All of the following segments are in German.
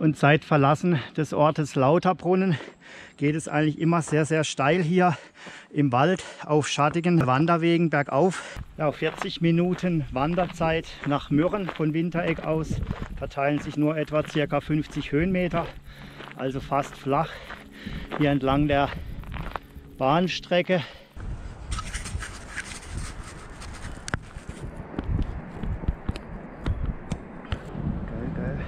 Und seit Verlassen des Ortes Lauterbrunnen geht es eigentlich immer sehr, sehr steil hier im Wald auf schattigen Wanderwegen bergauf. Ja, 40 Minuten Wanderzeit nach Mürren von Wintereck aus verteilen sich nur etwa ca. 50 Höhenmeter, also fast flach hier entlang der Bahnstrecke. Geil, geil.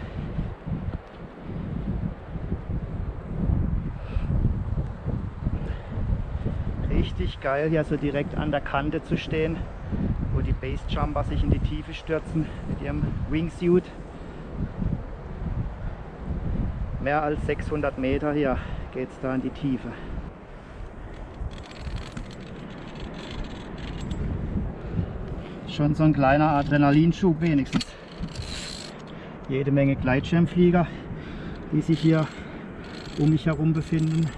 Richtig geil, hier so direkt an der Kante zu stehen, wo die Basejumper sich in die Tiefe stürzen mit ihrem Wingsuit. Mehr als 600 Meter hier geht es da in die Tiefe. Schon so ein kleiner Adrenalinschub wenigstens. Jede Menge Gleitschirmflieger, die sich hier um mich herum befinden.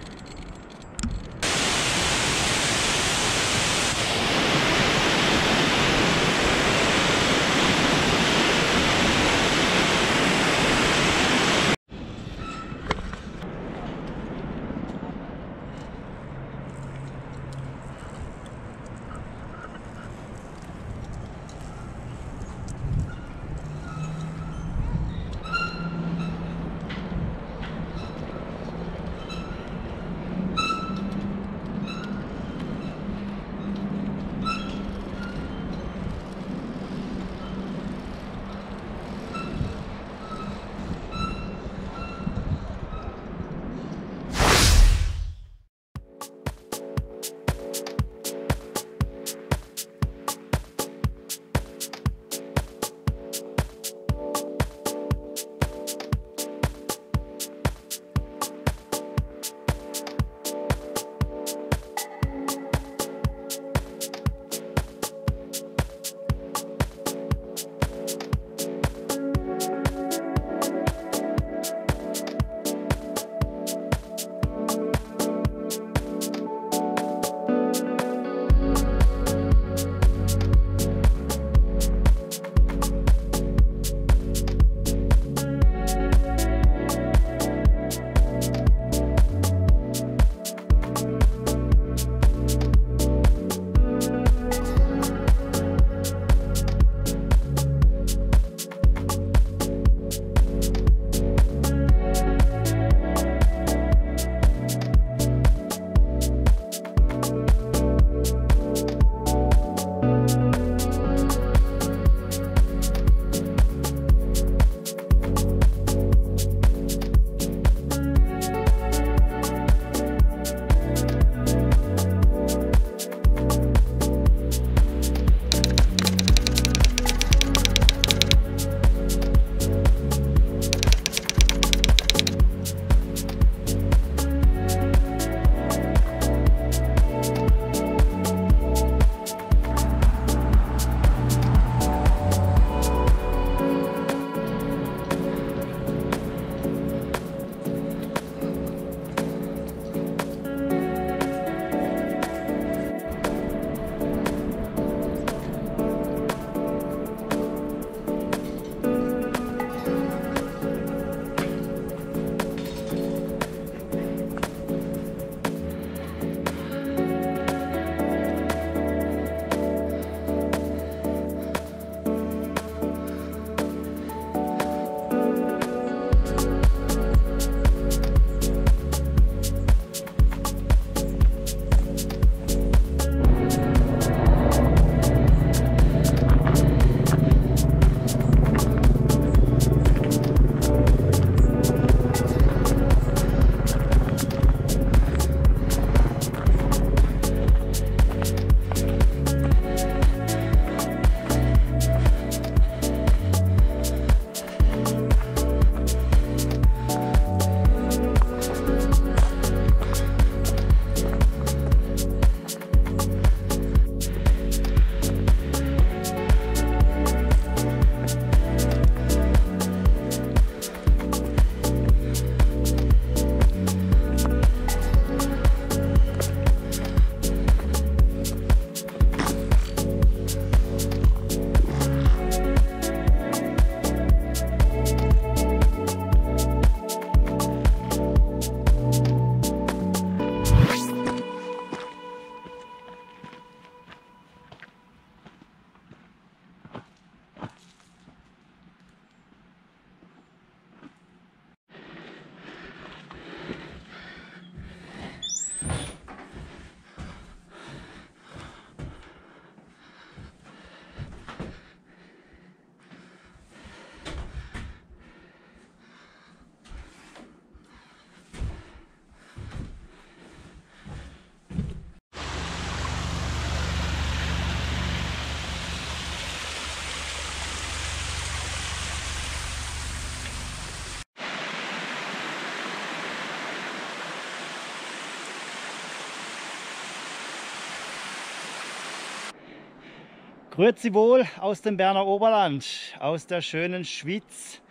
Grüezi wohl aus dem Berner Oberland, aus der schönen Schwyz.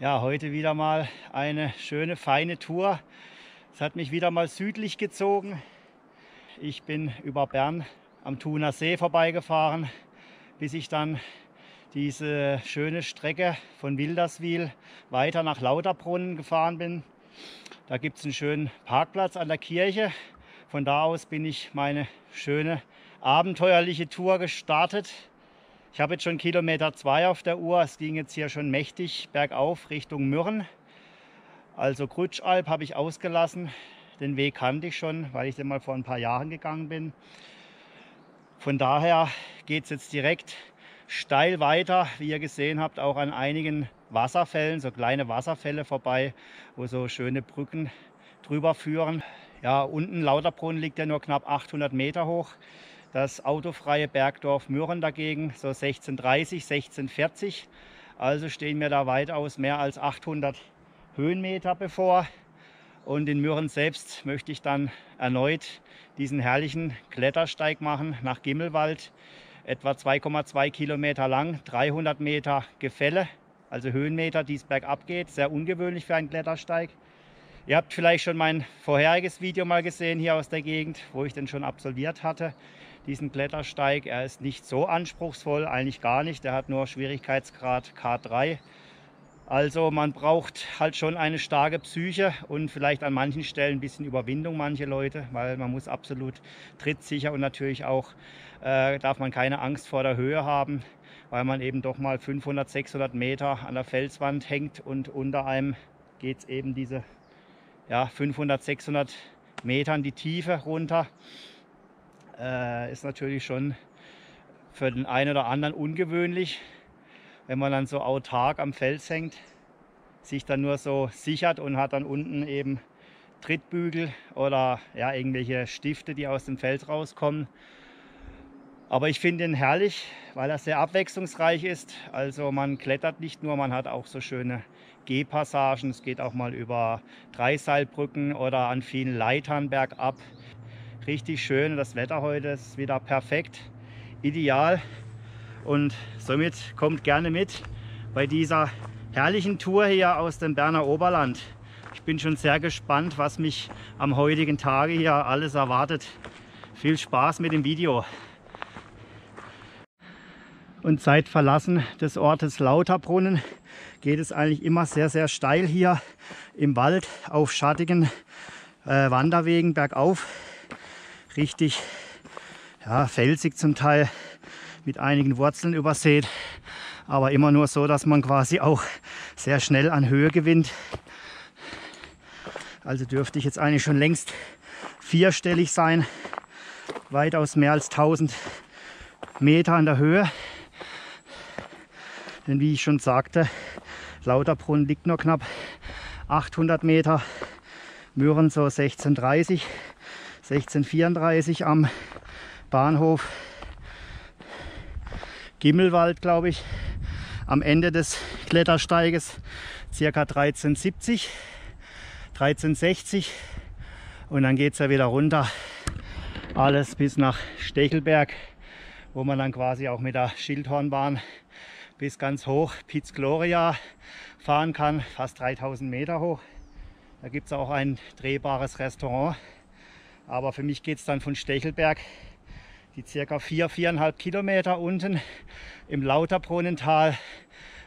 Ja, heute wieder mal eine schöne, feine Tour. Es hat mich wieder mal südlich gezogen. Ich bin über Bern am Thuner See vorbeigefahren, bis ich dann diese schöne Strecke von Wilderswil weiter nach Lauterbrunnen gefahren bin. Da gibt es einen schönen Parkplatz an der Kirche. Von da aus bin ich meine schöne abenteuerliche Tour gestartet. Ich habe jetzt schon Kilometer zwei auf der Uhr. Es ging jetzt hier schon mächtig bergauf Richtung Mürren. Also Krutschalp habe ich ausgelassen. Den Weg kannte ich schon, weil ich den mal vor ein paar Jahren gegangen bin. Von daher geht es jetzt direkt steil weiter, wie ihr gesehen habt, auch an einigen Wasserfällen, so kleine Wasserfälle vorbei, wo so schöne Brücken drüber führen. Ja, unten Lauterbrunnen liegt ja nur knapp 800 Meter hoch. Das autofreie Bergdorf Mürren dagegen so 1630, 1640. Also stehen mir da weitaus mehr als 800 Höhenmeter bevor. Und in Mürren selbst möchte ich dann erneut diesen herrlichen Klettersteig machen nach Gimmelwald. Etwa 2,2 Kilometer lang, 300 Meter Gefälle, also Höhenmeter, die es bergab geht. Sehr ungewöhnlich für einen Klettersteig. Ihr habt vielleicht schon mein vorheriges Video mal gesehen hier aus der Gegend, wo ich den schon absolviert hatte diesen Klettersteig. Er ist nicht so anspruchsvoll, eigentlich gar nicht. Er hat nur Schwierigkeitsgrad K3. Also man braucht halt schon eine starke Psyche und vielleicht an manchen Stellen ein bisschen Überwindung, manche Leute, weil man muss absolut trittsicher und natürlich auch äh, darf man keine Angst vor der Höhe haben, weil man eben doch mal 500, 600 Meter an der Felswand hängt und unter einem geht es eben diese ja, 500, 600 Metern die Tiefe runter äh, ist natürlich schon für den einen oder anderen ungewöhnlich, wenn man dann so autark am Fels hängt, sich dann nur so sichert und hat dann unten eben Trittbügel oder ja, irgendwelche Stifte, die aus dem Fels rauskommen. Aber ich finde ihn herrlich, weil er sehr abwechslungsreich ist. Also man klettert nicht nur, man hat auch so schöne Gehpassagen. Es geht auch mal über Dreiseilbrücken oder an vielen Leitern bergab richtig schön. Das Wetter heute ist wieder perfekt, ideal. Und somit kommt gerne mit bei dieser herrlichen Tour hier aus dem Berner Oberland. Ich bin schon sehr gespannt, was mich am heutigen Tage hier alles erwartet. Viel Spaß mit dem Video. Und seit Verlassen des Ortes Lauterbrunnen geht es eigentlich immer sehr, sehr steil hier im Wald auf schattigen äh, Wanderwegen bergauf richtig ja, felsig zum Teil mit einigen Wurzeln übersät. Aber immer nur so, dass man quasi auch sehr schnell an Höhe gewinnt. Also dürfte ich jetzt eigentlich schon längst vierstellig sein. Weitaus mehr als 1000 Meter an der Höhe. Denn wie ich schon sagte, Lauterbrunnen liegt nur knapp 800 Meter. Mürren so 1630. 1634 am Bahnhof Gimmelwald, glaube ich, am Ende des Klettersteiges circa 1370, 1360 und dann geht es ja wieder runter, alles bis nach Stechelberg, wo man dann quasi auch mit der Schildhornbahn bis ganz hoch Piz Gloria fahren kann, fast 3000 Meter hoch. Da gibt es auch ein drehbares Restaurant aber für mich geht es dann von Stechelberg, die circa 4, vier, 4,5 Kilometer unten im Lauterbrunnental,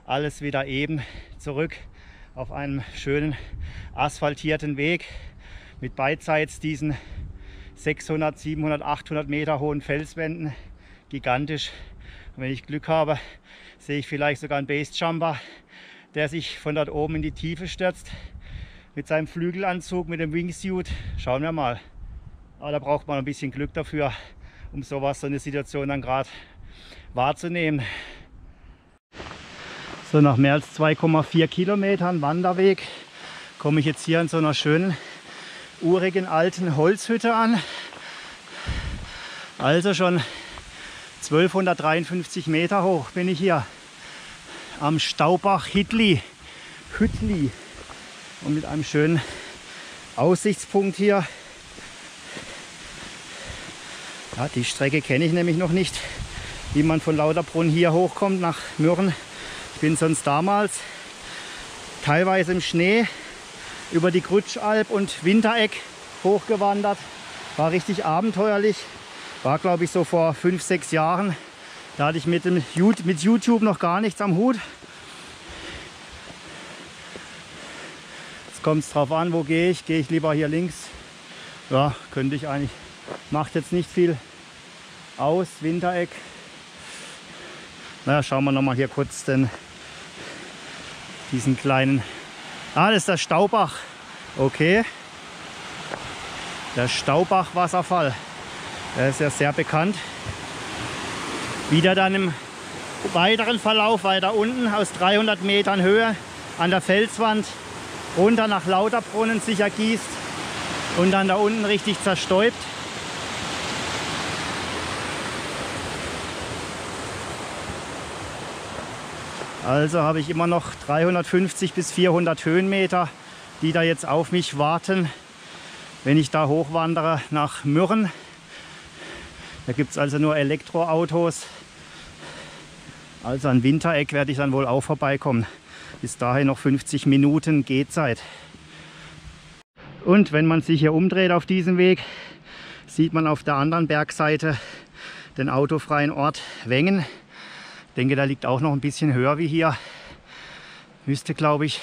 alles wieder eben zurück auf einem schönen asphaltierten Weg mit beidseits diesen 600, 700, 800 Meter hohen Felswänden. Gigantisch. Und wenn ich Glück habe, sehe ich vielleicht sogar einen Basejumper, der sich von dort oben in die Tiefe stürzt mit seinem Flügelanzug, mit dem Wingsuit. Schauen wir mal. Aber da braucht man ein bisschen Glück dafür, um sowas, so eine Situation dann gerade wahrzunehmen. So nach mehr als 2,4 Kilometern Wanderweg komme ich jetzt hier in so einer schönen urigen alten Holzhütte an. Also schon 1253 Meter hoch bin ich hier am Staubach Hitli, Hütli und mit einem schönen Aussichtspunkt hier ja, die Strecke kenne ich nämlich noch nicht. wie man von Lauterbrunn hier hochkommt nach Mürren. Ich bin sonst damals teilweise im Schnee über die Grutschalp und Wintereck hochgewandert. War richtig abenteuerlich. War glaube ich so vor fünf, sechs Jahren. Da hatte ich mit, dem, mit YouTube noch gar nichts am Hut. Jetzt kommt es drauf an, wo gehe ich. Gehe ich lieber hier links? Ja, könnte ich eigentlich. Macht jetzt nicht viel aus, Wintereck. Naja, schauen wir noch mal hier kurz den, diesen kleinen... Ah, das ist der Staubach. Okay. Der Staubach-Wasserfall. Der ist ja sehr bekannt. Wieder dann im weiteren Verlauf weiter unten aus 300 Metern Höhe an der Felswand runter nach Lauterbrunnen sich ergießt und dann da unten richtig zerstäubt. Also habe ich immer noch 350 bis 400 Höhenmeter, die da jetzt auf mich warten, wenn ich da hochwandere nach Mürren. Da gibt es also nur Elektroautos. Also an Wintereck werde ich dann wohl auch vorbeikommen. Bis dahin noch 50 Minuten Gehzeit. Und wenn man sich hier umdreht auf diesem Weg, sieht man auf der anderen Bergseite den autofreien Ort Wengen. Denke, der liegt auch noch ein bisschen höher wie hier. Müsste, glaube ich,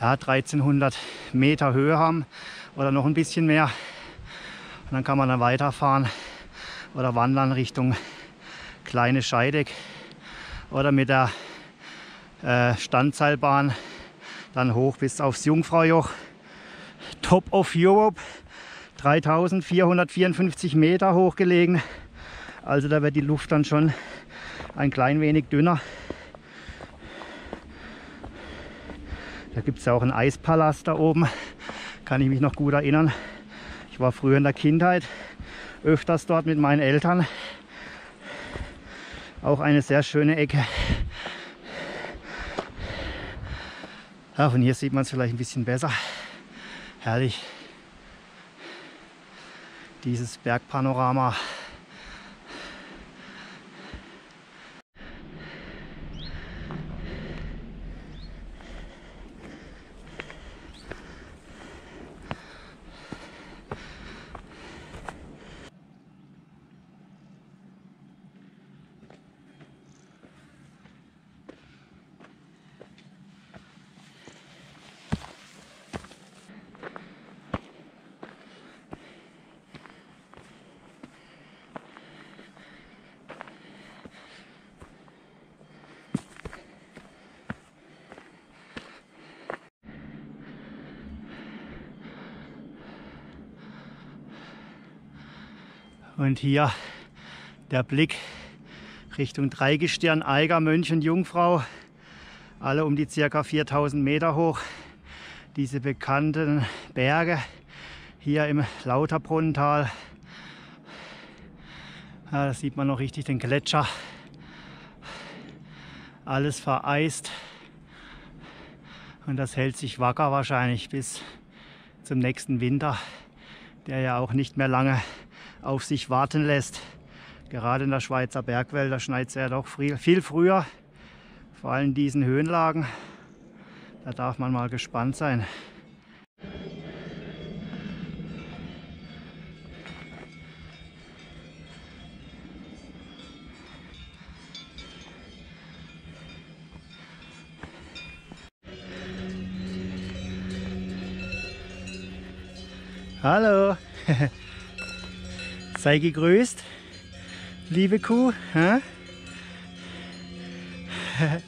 ja, 1300 Meter Höhe haben oder noch ein bisschen mehr. Und dann kann man dann weiterfahren oder wandern Richtung Kleine Scheideck oder mit der äh, Standseilbahn dann hoch bis aufs Jungfraujoch. Top of Europe, 3454 Meter hoch gelegen. Also da wird die Luft dann schon ein klein wenig dünner. Da gibt es ja auch einen Eispalast da oben, kann ich mich noch gut erinnern. Ich war früher in der Kindheit öfters dort mit meinen Eltern. Auch eine sehr schöne Ecke. Ja, von hier sieht man es vielleicht ein bisschen besser. Herrlich. Dieses Bergpanorama. Und hier der Blick Richtung Dreigestirn, Eiger, Mönch und Jungfrau. Alle um die circa 4000 Meter hoch. Diese bekannten Berge hier im Lauterbrunnental. Ja, da sieht man noch richtig den Gletscher. Alles vereist. Und das hält sich wacker wahrscheinlich bis zum nächsten Winter, der ja auch nicht mehr lange auf sich warten lässt. Gerade in der Schweizer Bergwälder schneit es ja doch viel früher, vor allem in diesen Höhenlagen. Da darf man mal gespannt sein. Hallo. Sei gegrüßt, liebe Kuh. Hä?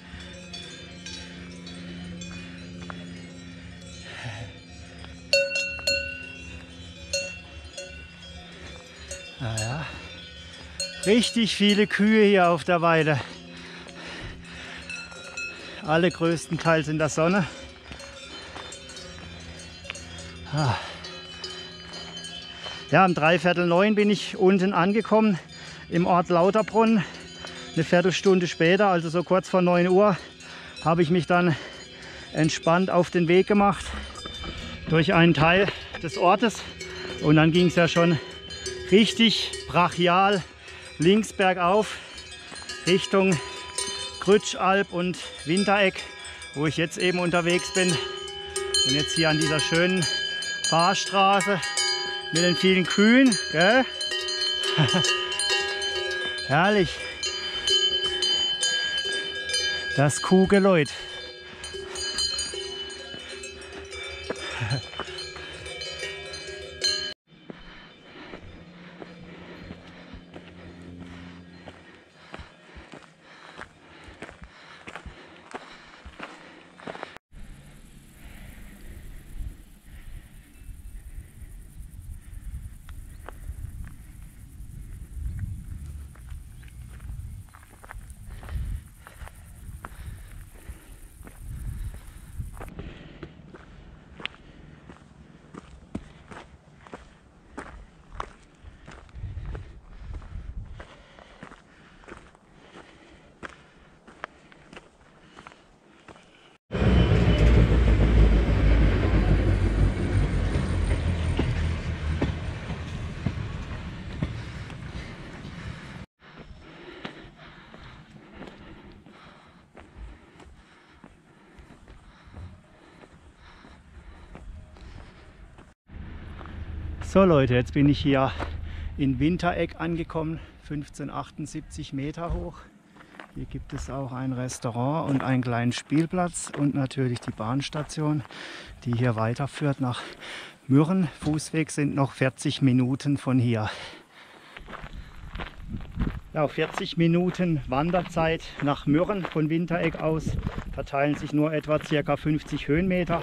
Naja, richtig viele Kühe hier auf der Weide. Alle größtenteils in der Sonne. Ah. Ja, um dreiviertel neun bin ich unten angekommen im Ort Lauterbrunn. Eine Viertelstunde später, also so kurz vor 9 Uhr, habe ich mich dann entspannt auf den Weg gemacht durch einen Teil des Ortes. Und dann ging es ja schon richtig brachial links bergauf Richtung Grütschalb und Wintereck, wo ich jetzt eben unterwegs bin. Und jetzt hier an dieser schönen Fahrstraße mit den vielen Kühen. Gell? Herrlich. Das Kuhgeläut. So Leute, jetzt bin ich hier in Wintereck angekommen, 1578 Meter hoch. Hier gibt es auch ein Restaurant und einen kleinen Spielplatz und natürlich die Bahnstation, die hier weiterführt nach Mürren. Fußweg sind noch 40 Minuten von hier. Ja, 40 Minuten Wanderzeit nach Mürren von Wintereck aus verteilen sich nur etwa ca. 50 Höhenmeter,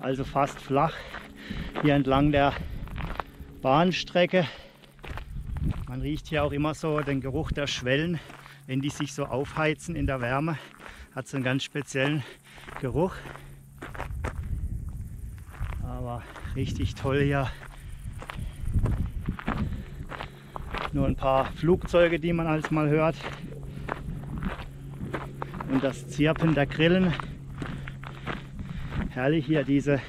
also fast flach hier entlang der Bahnstrecke. Man riecht hier auch immer so den Geruch der Schwellen, wenn die sich so aufheizen in der Wärme. Hat so einen ganz speziellen Geruch. Aber richtig toll hier. Nur ein paar Flugzeuge, die man als mal hört. Und das Zirpen der Grillen. Herrlich hier diese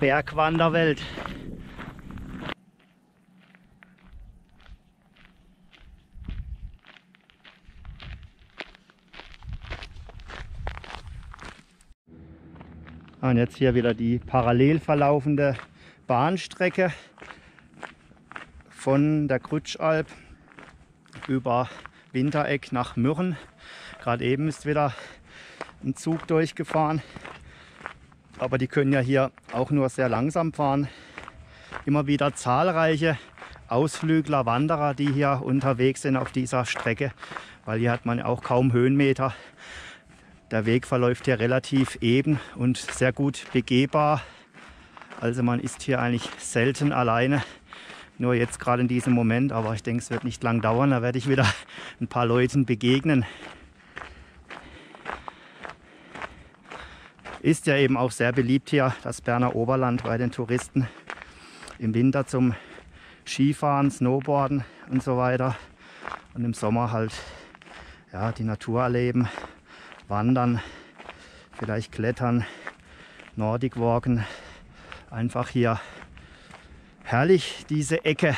Bergwanderwelt. Und jetzt hier wieder die parallel verlaufende Bahnstrecke von der Grütschalb über Wintereck nach Mürren. Gerade eben ist wieder ein Zug durchgefahren. Aber die können ja hier auch nur sehr langsam fahren. Immer wieder zahlreiche Ausflügler, Wanderer, die hier unterwegs sind auf dieser Strecke, weil hier hat man auch kaum Höhenmeter. Der Weg verläuft hier relativ eben und sehr gut begehbar. Also man ist hier eigentlich selten alleine. Nur jetzt gerade in diesem Moment, aber ich denke, es wird nicht lang dauern. Da werde ich wieder ein paar Leuten begegnen. Ist ja eben auch sehr beliebt hier, das Berner Oberland bei den Touristen. Im Winter zum Skifahren, Snowboarden und so weiter. Und im Sommer halt ja, die Natur erleben, Wandern, vielleicht Klettern, Nordic Walken. Einfach hier herrlich diese Ecke.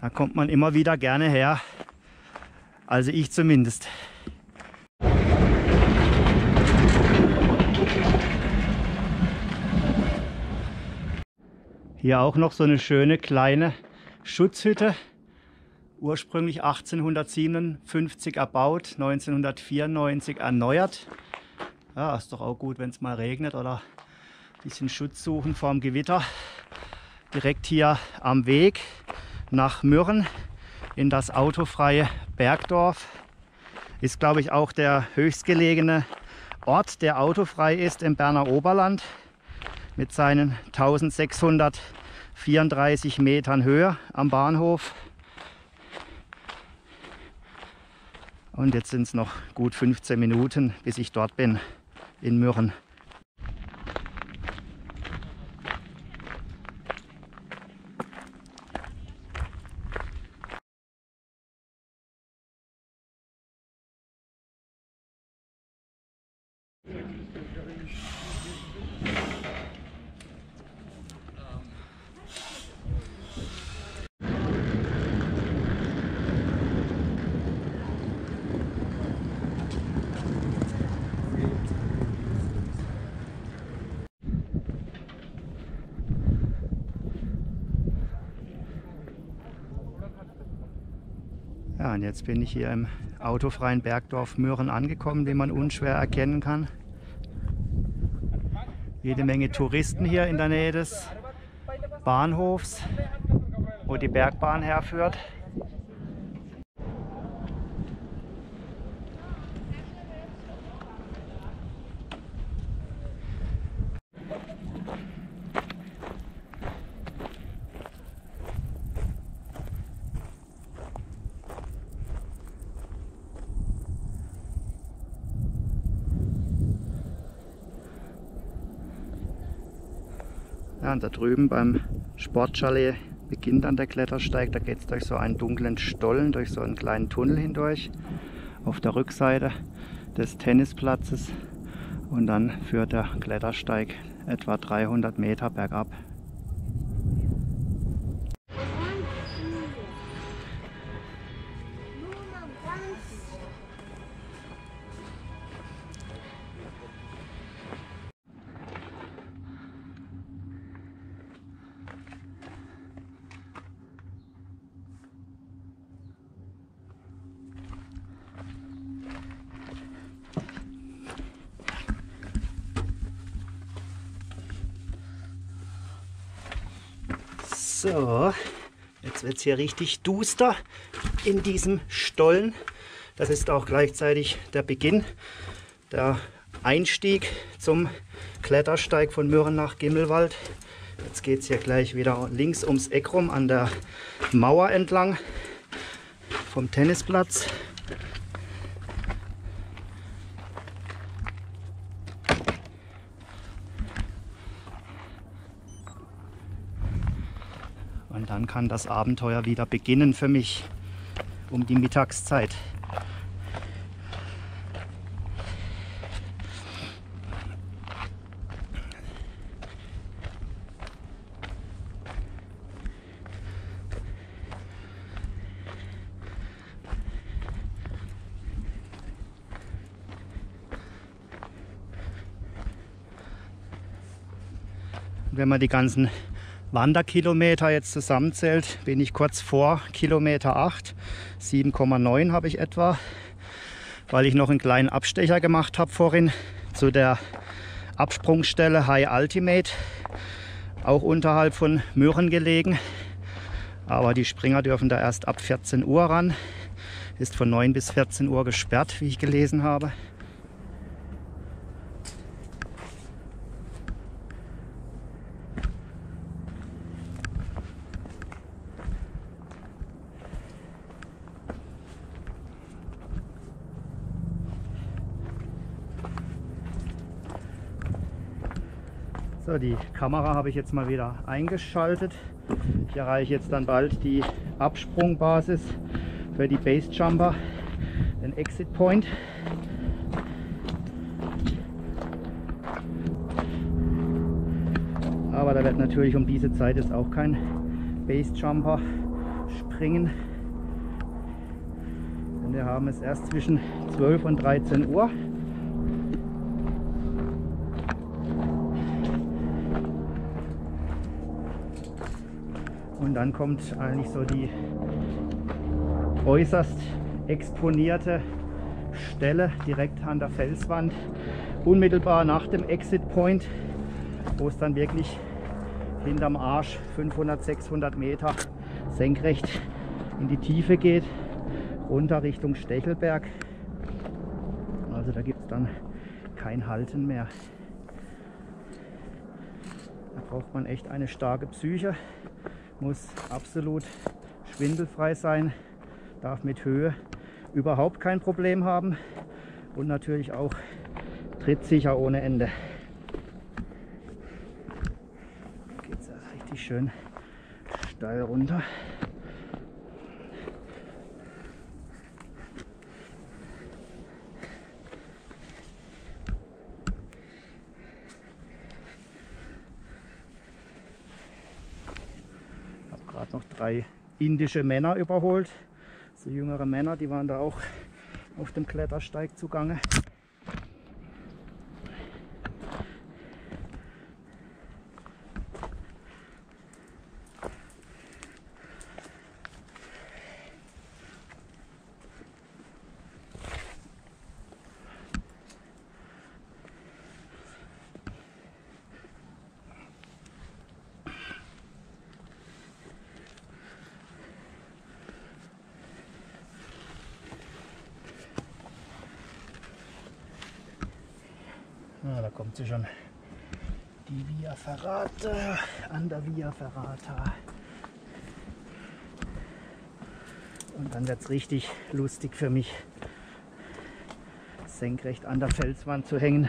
Da kommt man immer wieder gerne her. Also ich zumindest. Hier auch noch so eine schöne kleine Schutzhütte ursprünglich 1857 erbaut, 1994 erneuert. Ja, ist doch auch gut, wenn es mal regnet oder ein bisschen Schutz suchen vor dem Gewitter. Direkt hier am Weg nach Mürren in das autofreie Bergdorf. Ist, glaube ich, auch der höchstgelegene Ort, der autofrei ist im Berner Oberland mit seinen 1634 Metern Höhe am Bahnhof. Und jetzt sind es noch gut 15 Minuten, bis ich dort bin in Mürren. Jetzt bin ich hier im autofreien Bergdorf Möhren angekommen, wie man unschwer erkennen kann. Jede Menge Touristen hier in der Nähe des Bahnhofs, wo die Bergbahn herführt. Und da drüben beim Sportchalet beginnt dann der Klettersteig. Da geht es durch so einen dunklen Stollen, durch so einen kleinen Tunnel hindurch auf der Rückseite des Tennisplatzes. Und dann führt der Klettersteig etwa 300 Meter bergab. Wird es hier richtig duster in diesem Stollen. Das ist auch gleichzeitig der Beginn, der Einstieg zum Klettersteig von Mürren nach Gimmelwald. Jetzt geht es hier gleich wieder links ums Eck rum an der Mauer entlang vom Tennisplatz. Und dann kann das Abenteuer wieder beginnen für mich um die Mittagszeit. Wenn man die ganzen Wanderkilometer jetzt zusammenzählt, bin ich kurz vor Kilometer 8. 7,9 habe ich etwa, weil ich noch einen kleinen Abstecher gemacht habe vorhin zu der Absprungsstelle High Ultimate, auch unterhalb von Mürren gelegen. Aber die Springer dürfen da erst ab 14 Uhr ran. Ist von 9 bis 14 Uhr gesperrt, wie ich gelesen habe. So, die Kamera habe ich jetzt mal wieder eingeschaltet. Ich erreiche jetzt dann bald die Absprungbasis für die Basejumper, den Exit Point. Aber da wird natürlich um diese Zeit jetzt auch kein Basejumper springen. Denn wir haben es erst zwischen 12 und 13 Uhr. Und dann kommt eigentlich so die äußerst exponierte Stelle direkt an der Felswand, unmittelbar nach dem Exit Point, wo es dann wirklich hinterm Arsch 500, 600 Meter senkrecht in die Tiefe geht, runter Richtung Stechelberg. Also da gibt es dann kein Halten mehr. Da braucht man echt eine starke Psyche muss absolut schwindelfrei sein, darf mit Höhe überhaupt kein Problem haben und natürlich auch trittsicher ohne Ende. Geht es richtig schön steil runter. gerade noch drei indische Männer überholt. So jüngere Männer, die waren da auch auf dem Klettersteig zugange. Kommt sie schon. Die Via Ferrata, an der Via Ferrata. Und dann wird es richtig lustig für mich, senkrecht an der Felswand zu hängen.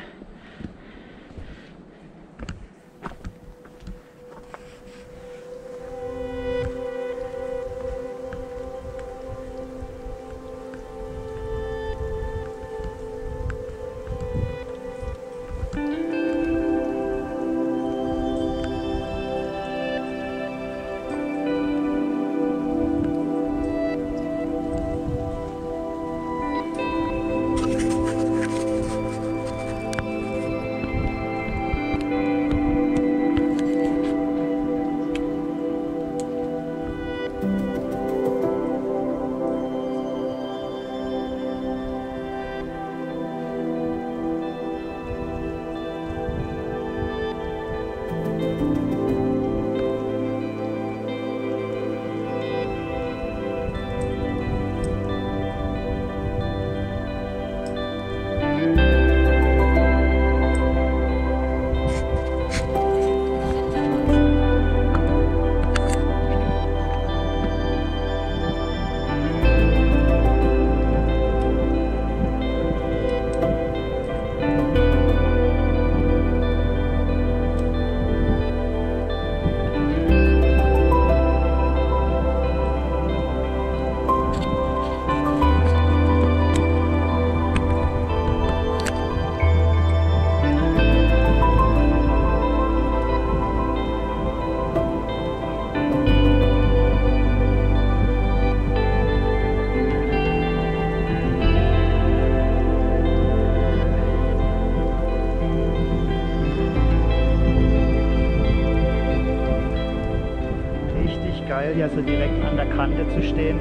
Hier so direkt an der Kante zu stehen,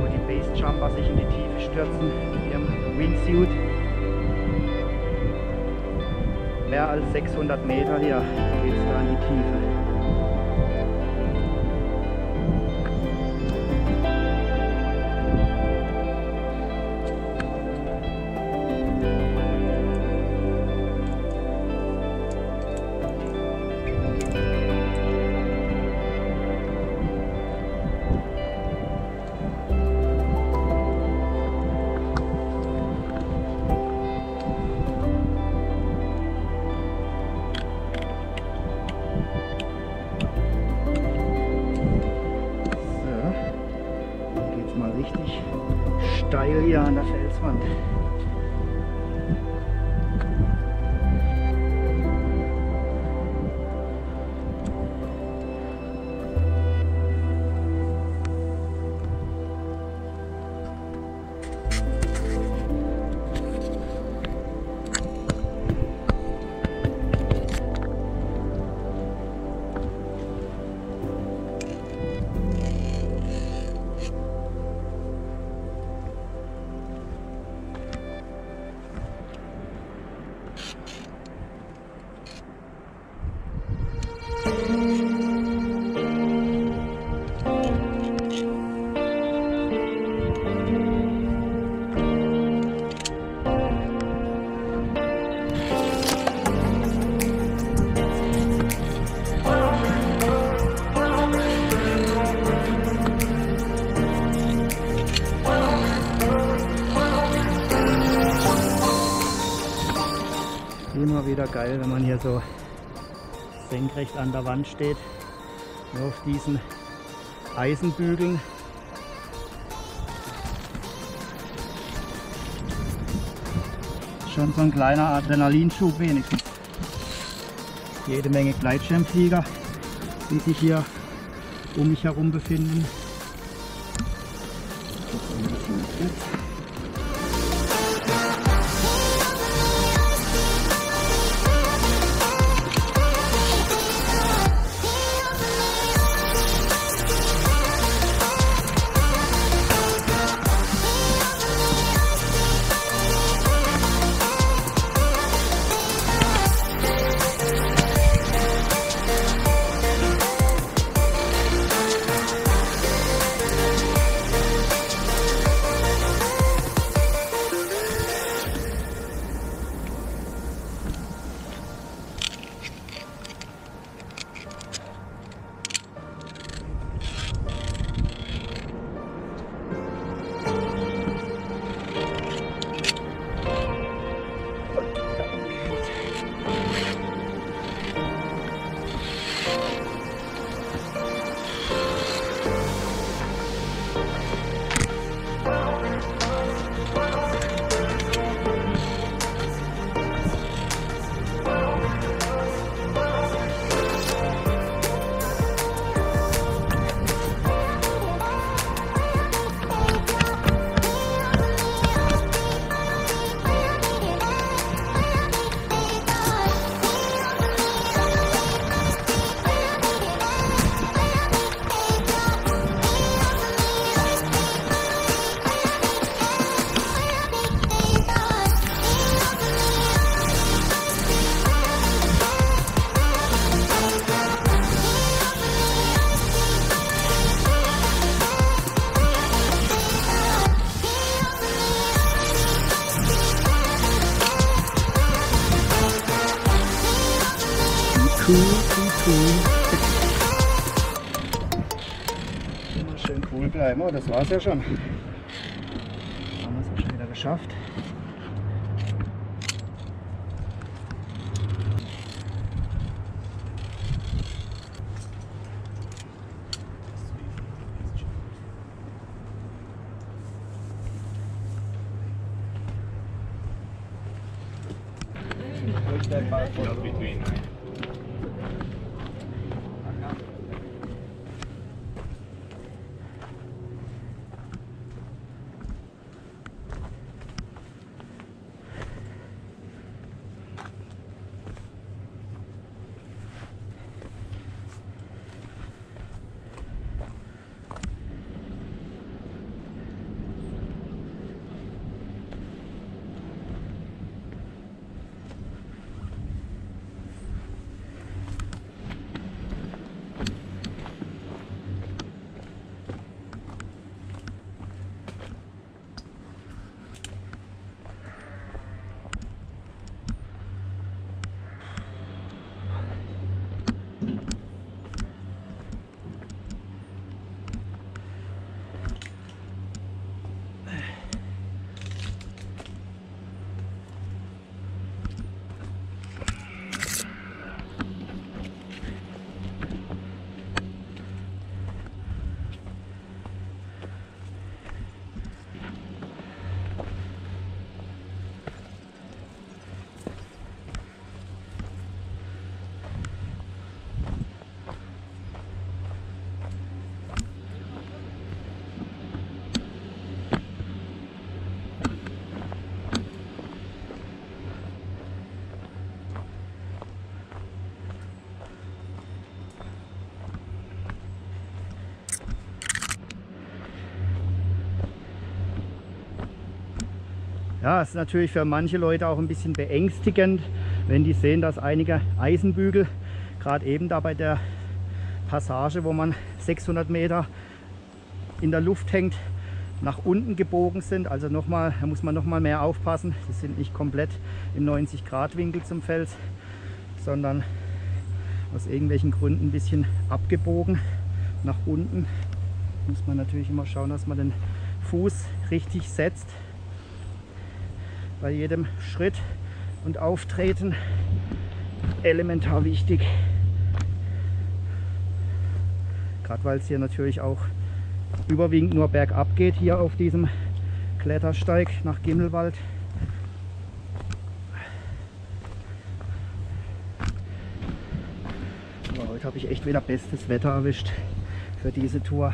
wo die Basejumper sich in die Tiefe stürzen mit ihrem Wingsuit. Mehr als 600 Meter hier geht es da in die Tiefe. Geil, wenn man hier so senkrecht an der Wand steht, nur auf diesen Eisenbügeln. Schon so ein kleiner Adrenalinschub wenigstens. Jede Menge Gleitschirmflieger, die sich hier um mich herum befinden. Jetzt. Bleiben. Oh, das war's ja schon. Haben wir es auch schon wieder geschafft. Ja, ist natürlich für manche Leute auch ein bisschen beängstigend, wenn die sehen, dass einige Eisenbügel, gerade eben da bei der Passage, wo man 600 Meter in der Luft hängt, nach unten gebogen sind. Also nochmal, da muss man noch mal mehr aufpassen. Die sind nicht komplett im 90 Grad Winkel zum Fels, sondern aus irgendwelchen Gründen ein bisschen abgebogen nach unten. Muss man natürlich immer schauen, dass man den Fuß richtig setzt bei jedem Schritt und Auftreten elementar wichtig. Gerade weil es hier natürlich auch überwiegend nur bergab geht, hier auf diesem Klettersteig nach Gimmelwald. Aber heute habe ich echt wieder bestes Wetter erwischt für diese Tour.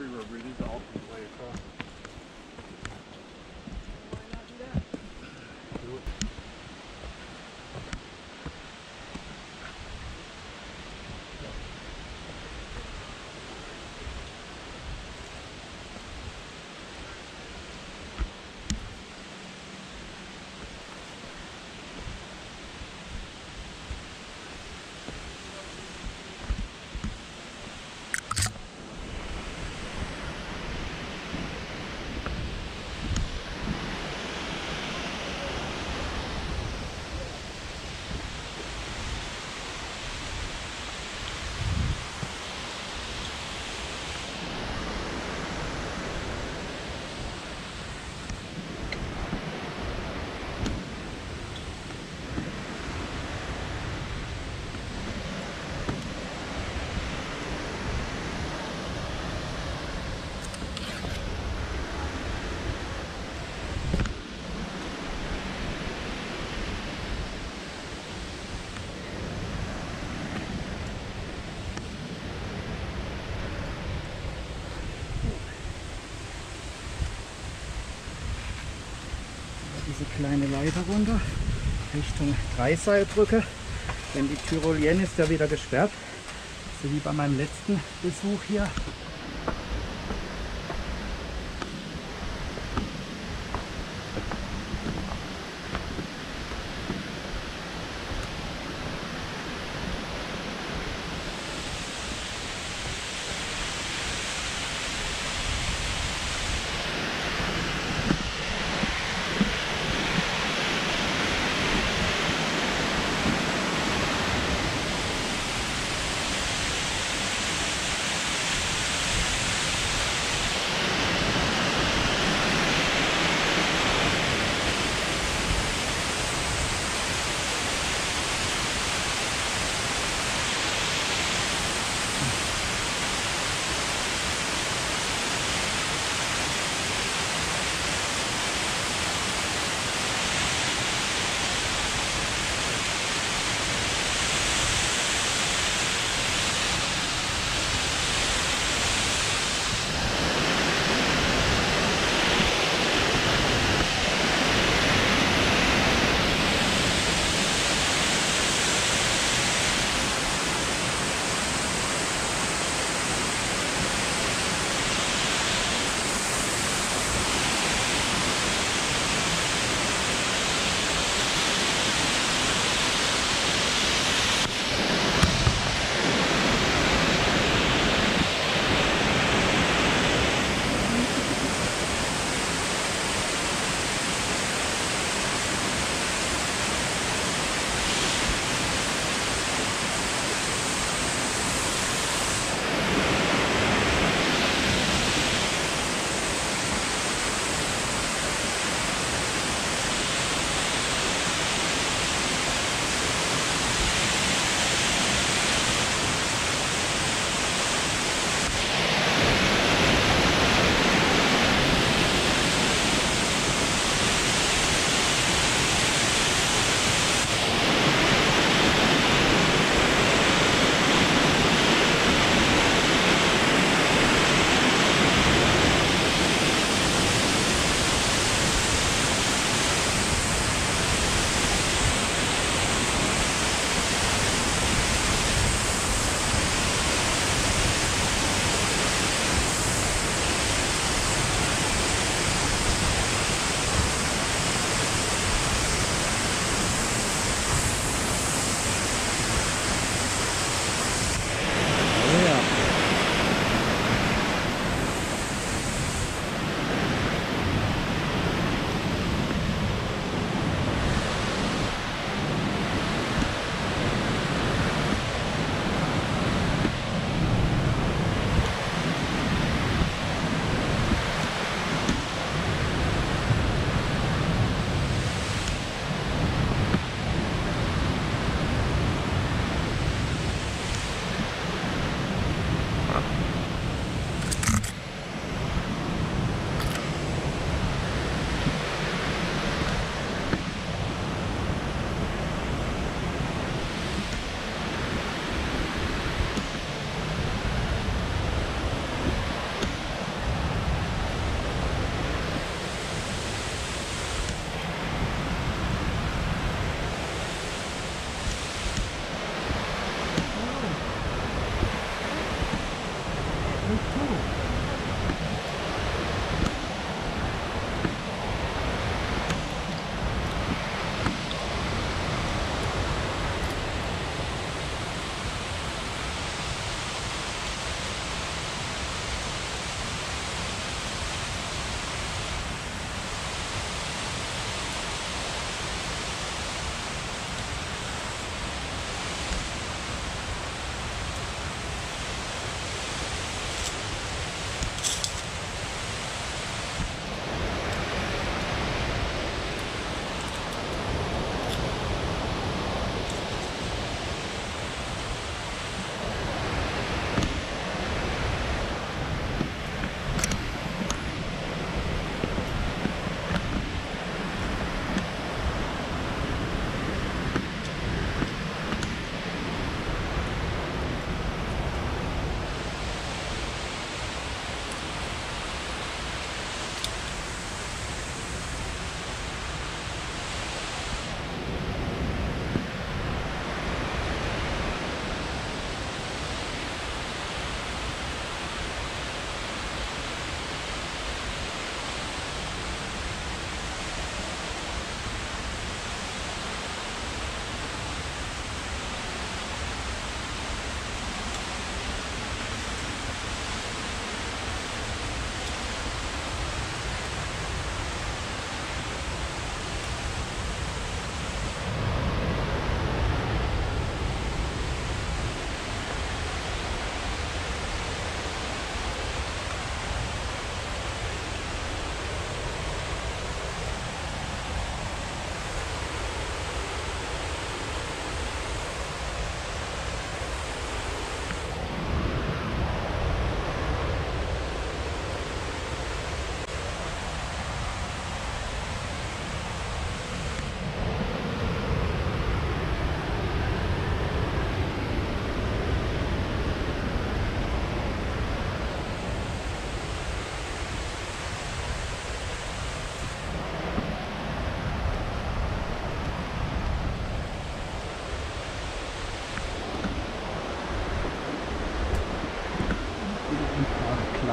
free river. It is the ultimate way across. Leiter runter Richtung Dreiseilbrücke. Denn die Tyrolienne ist ja wieder gesperrt. So wie bei meinem letzten Besuch hier.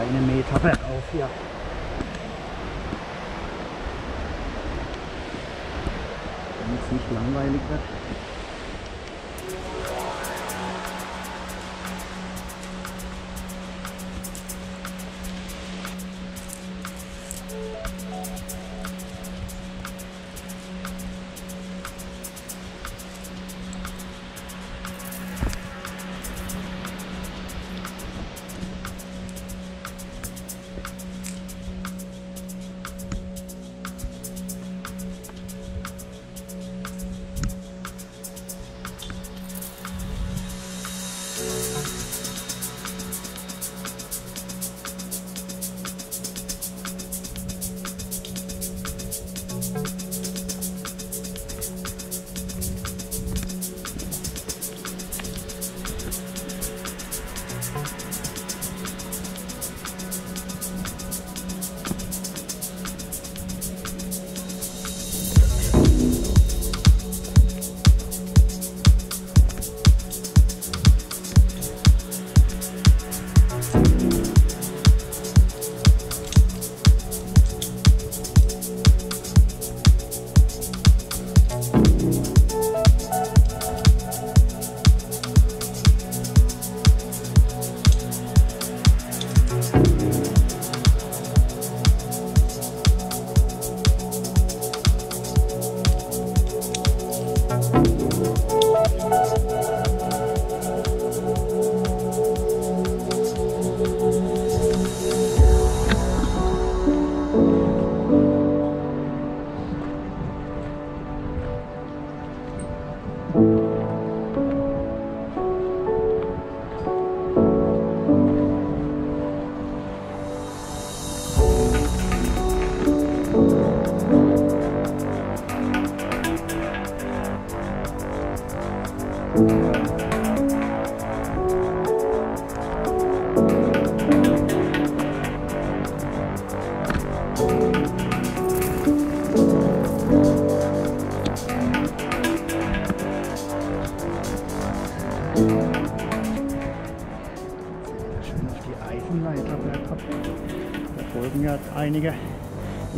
Kleine Meter bergauf hier. Damit es nicht langweilig wird.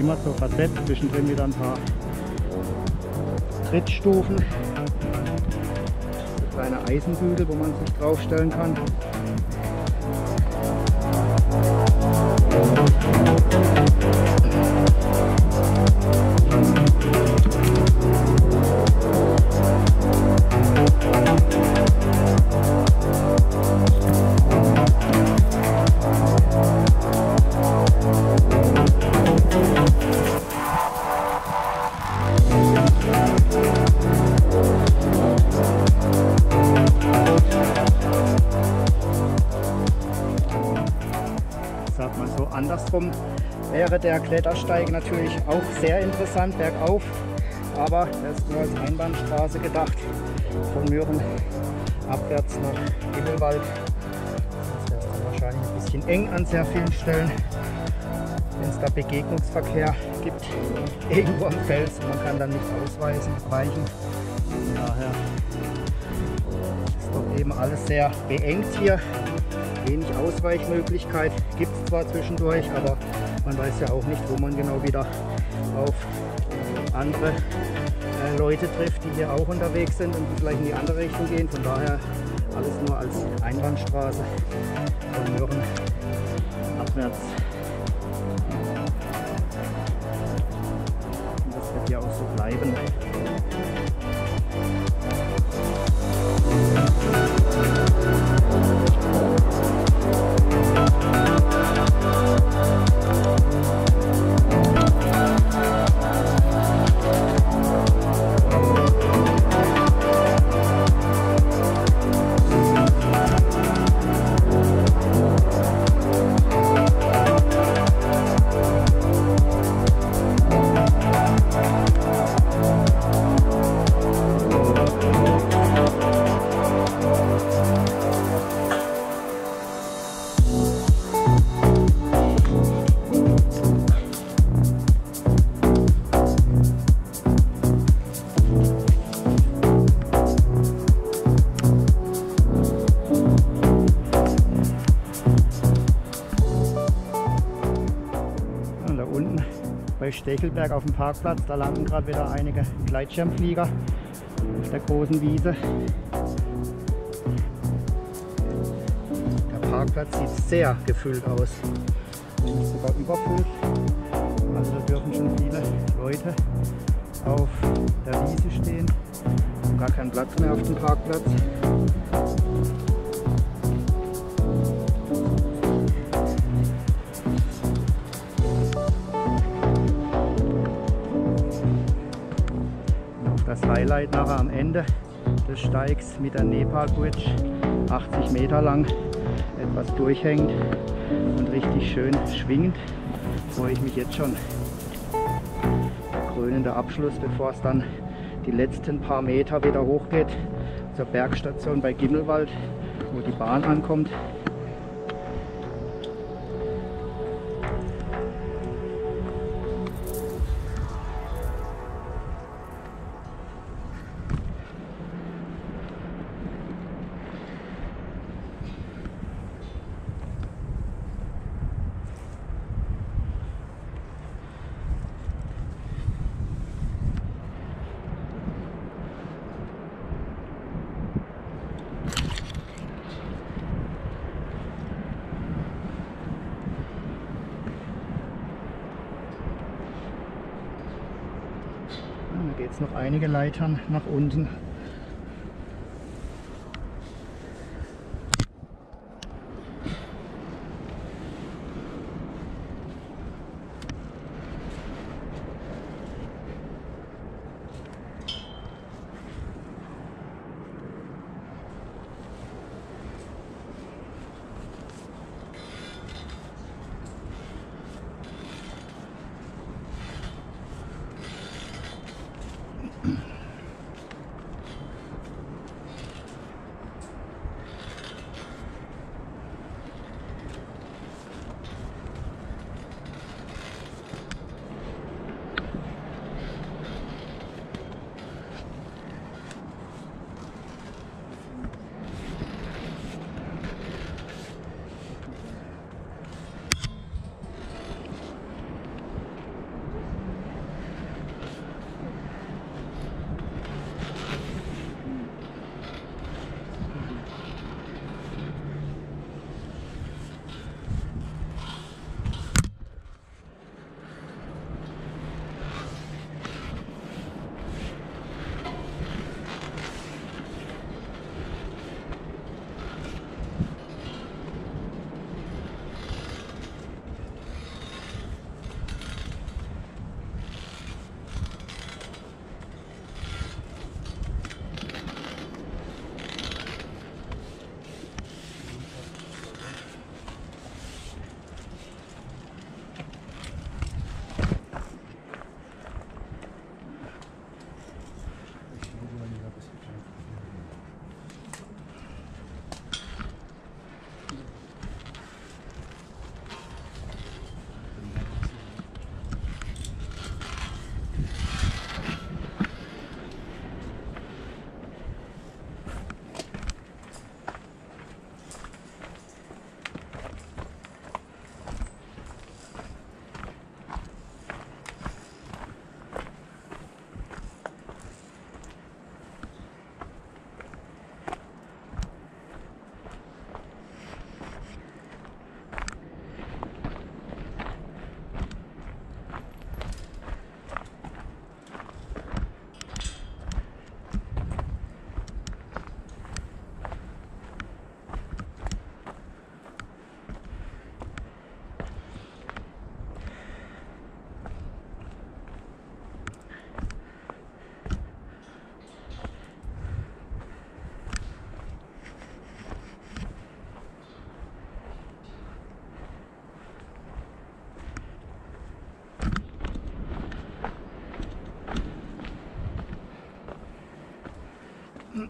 Immer so versetzt, zwischendrin wieder ein paar Trittstufen. So kleine Eisenbügel, wo man sich draufstellen kann. Der Klettersteig natürlich auch sehr interessant bergauf, aber er ist nur als Einbahnstraße gedacht von Mühren abwärts nach Himmelwald. Das wäre wahrscheinlich ein bisschen eng an sehr vielen Stellen, wenn es da Begegnungsverkehr gibt irgendwo am Fels. Man kann dann nicht ausweichen, weichen. Von daher ist doch eben alles sehr beengt hier. Wenig Ausweichmöglichkeit gibt es zwar zwischendurch, aber man weiß ja auch nicht, wo man genau wieder auf andere äh, Leute trifft, die hier auch unterwegs sind und vielleicht in die andere Richtung gehen. Von daher alles nur als Einbahnstraße von Mürren abwärts. Neustechelberg auf dem Parkplatz. Da landen gerade wieder einige Gleitschirmflieger auf der großen Wiese. Der Parkplatz sieht sehr gefüllt aus. Sogar überfüllt. Also da dürfen schon viele Leute auf der Wiese stehen. Gar kein Platz mehr auf dem Parkplatz. Der Nepal Bridge, 80 Meter lang, etwas durchhängend und richtig schön schwingend. Freue ich mich jetzt schon. Der krönende Abschluss, bevor es dann die letzten paar Meter wieder hochgeht zur Bergstation bei Gimmelwald, wo die Bahn ankommt. Einige Leitern nach unten.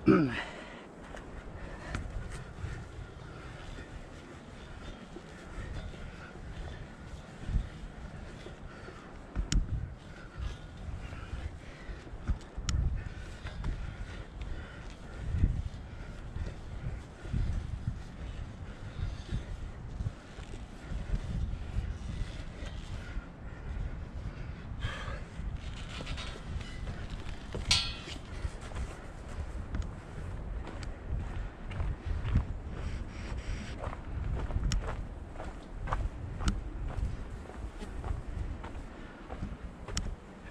Mm-hmm.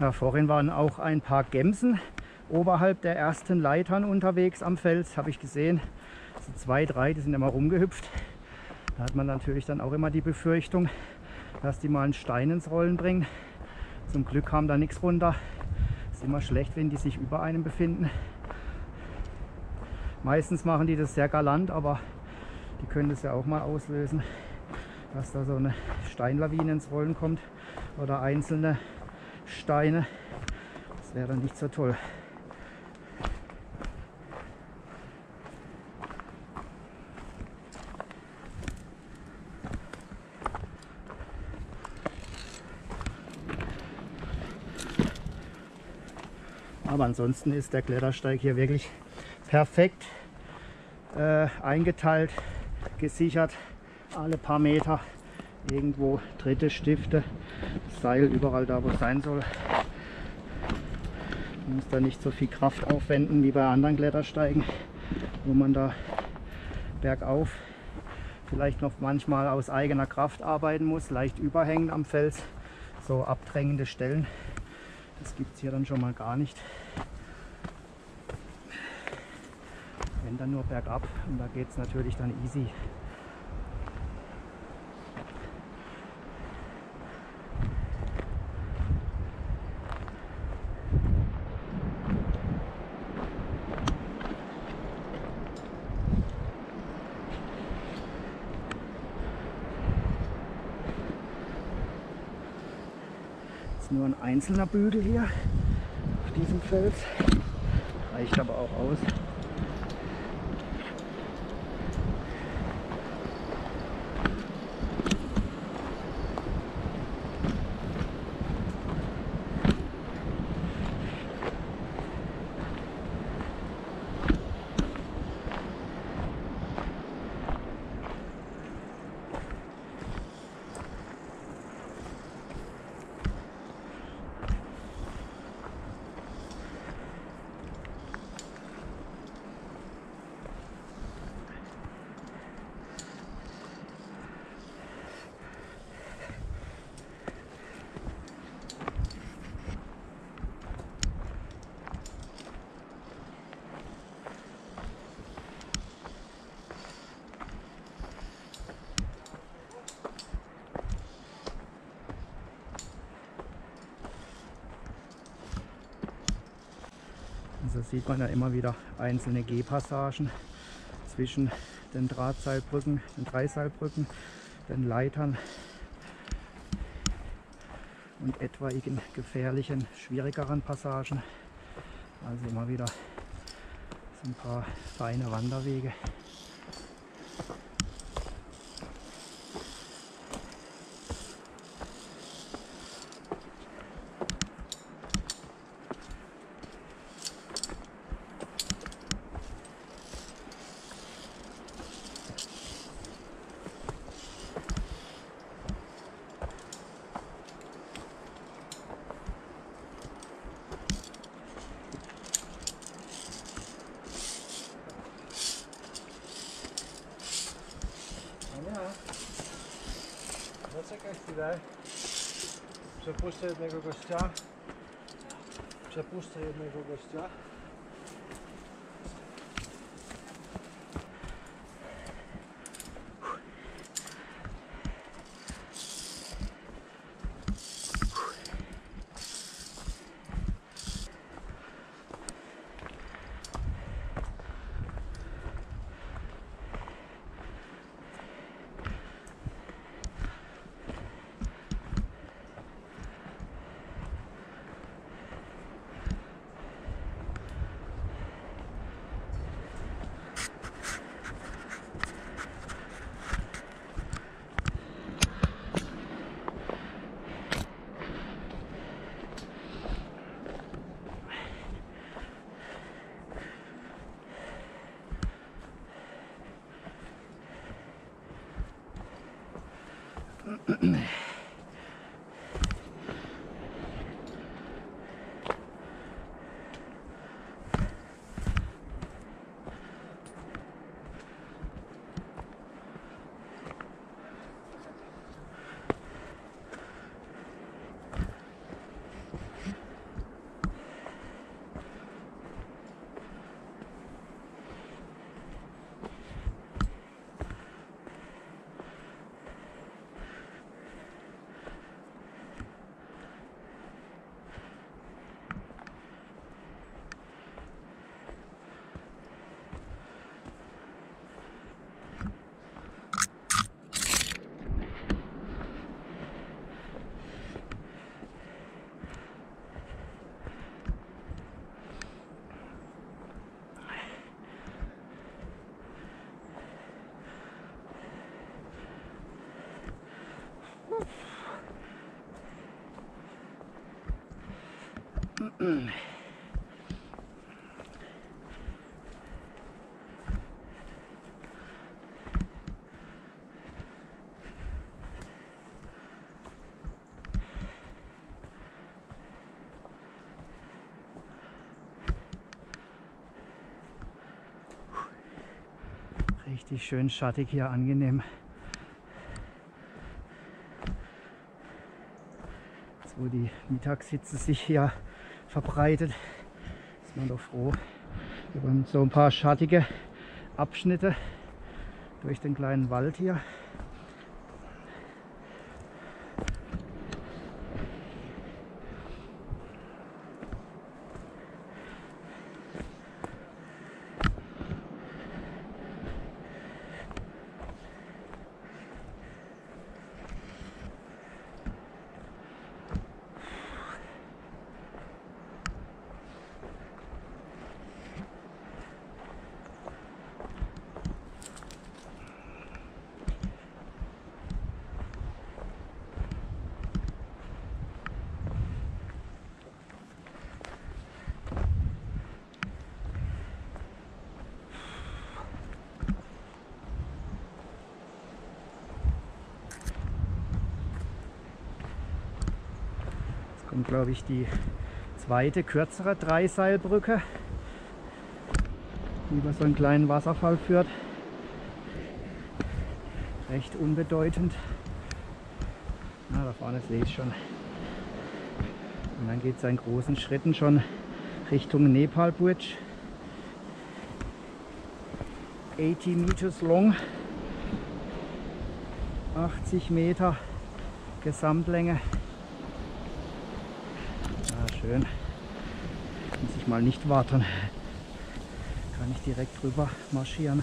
Ja, vorhin waren auch ein paar Gämsen oberhalb der ersten Leitern unterwegs am Fels, habe ich gesehen. So zwei, drei, die sind immer rumgehüpft. Da hat man natürlich dann auch immer die Befürchtung, dass die mal einen Stein ins Rollen bringen. Zum Glück kam da nichts runter. Ist immer schlecht, wenn die sich über einem befinden. Meistens machen die das sehr galant, aber die können das ja auch mal auslösen, dass da so eine Steinlawine ins Rollen kommt oder einzelne Steine. Das wäre nicht so toll. Aber ansonsten ist der Klettersteig hier wirklich perfekt äh, eingeteilt, gesichert, alle paar Meter irgendwo dritte Stifte, Seil überall da, wo es sein soll. Man muss da nicht so viel Kraft aufwenden wie bei anderen Klettersteigen, wo man da bergauf vielleicht noch manchmal aus eigener Kraft arbeiten muss, leicht überhängen am Fels, so abdrängende Stellen. Das gibt es hier dann schon mal gar nicht. Wenn dann nur bergab und da geht es natürlich dann easy. ist nur ein einzelner Bügel hier auf diesem Fels. Reicht aber auch aus. Also sieht man ja immer wieder einzelne Gehpassagen zwischen den Drahtseilbrücken, den Dreiseilbrücken, den Leitern und etwaigen gefährlichen, schwierigeren Passagen. Also immer wieder so ein paar feine Wanderwege. Gościa. Przepuszczę jednego gościa. Richtig schön schattig hier, angenehm. Wo die Mittagshitze sich hier verbreitet, ist man doch froh über so ein paar schattige Abschnitte durch den kleinen Wald hier. Kommt, glaube ich, die zweite, kürzere Dreiseilbrücke, die über so einen kleinen Wasserfall führt. Recht unbedeutend. Na, da vorne sehe ich schon. Und dann geht es in großen Schritten schon Richtung Nepal Bridge. 80 meters long. 80 Meter Gesamtlänge. Ah, schön. Muss ich mal nicht warten. Kann ich direkt drüber marschieren.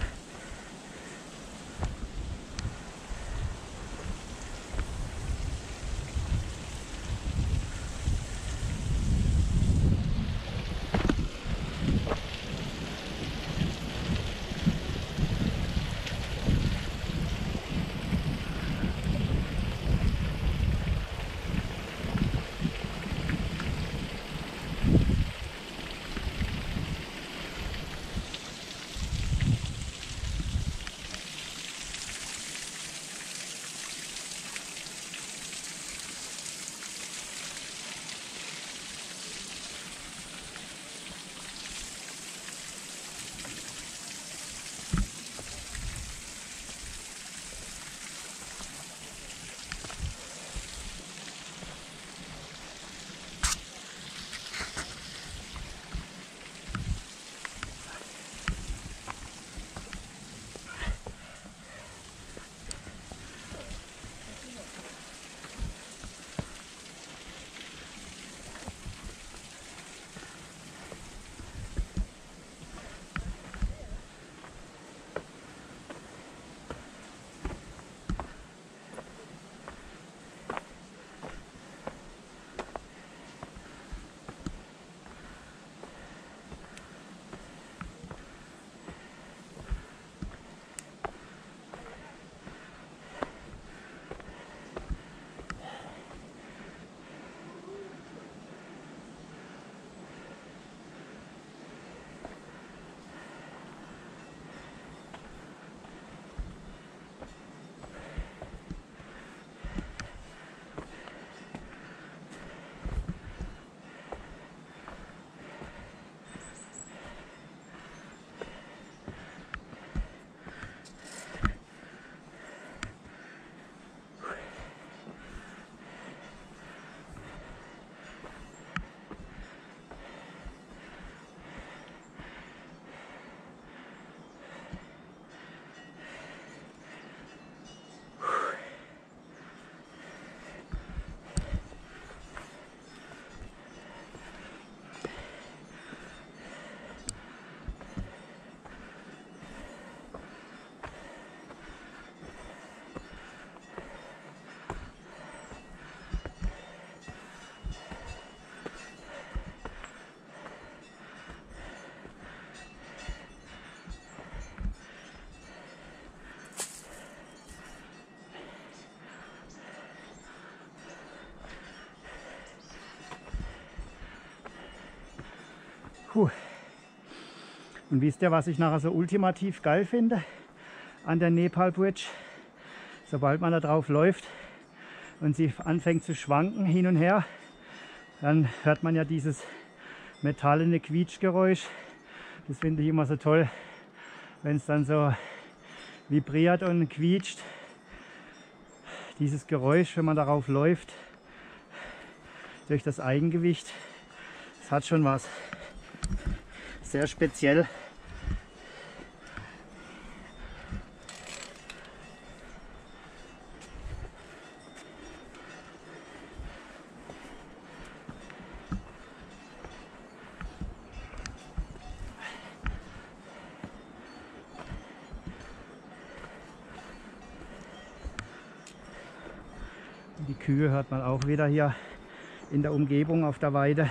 Puh. Und wisst ihr, was ich nachher so ultimativ geil finde an der Nepal Bridge? Sobald man da drauf läuft und sie anfängt zu schwanken hin und her, dann hört man ja dieses metallene Quietschgeräusch. Das finde ich immer so toll, wenn es dann so vibriert und quietscht. Dieses Geräusch, wenn man darauf läuft, durch das Eigengewicht, das hat schon was. Sehr speziell. Die Kühe hört man auch wieder hier in der Umgebung auf der Weide.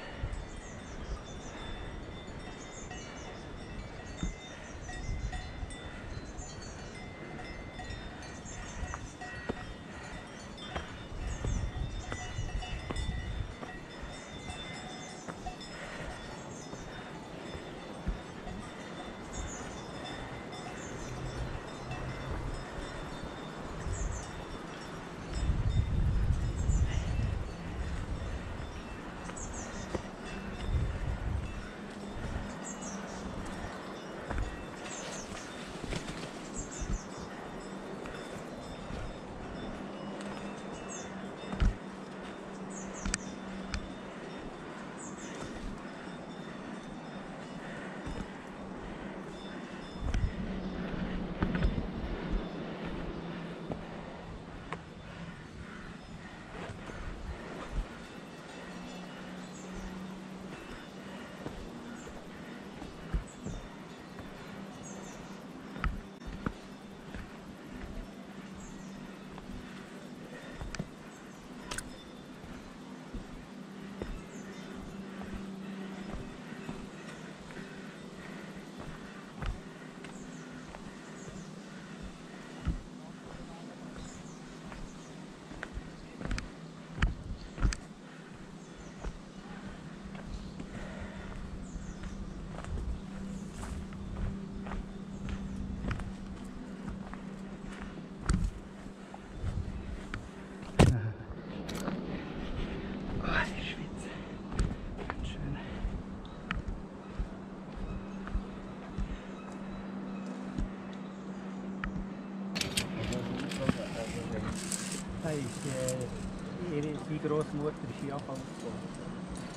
die Großmutter ist hier angefangen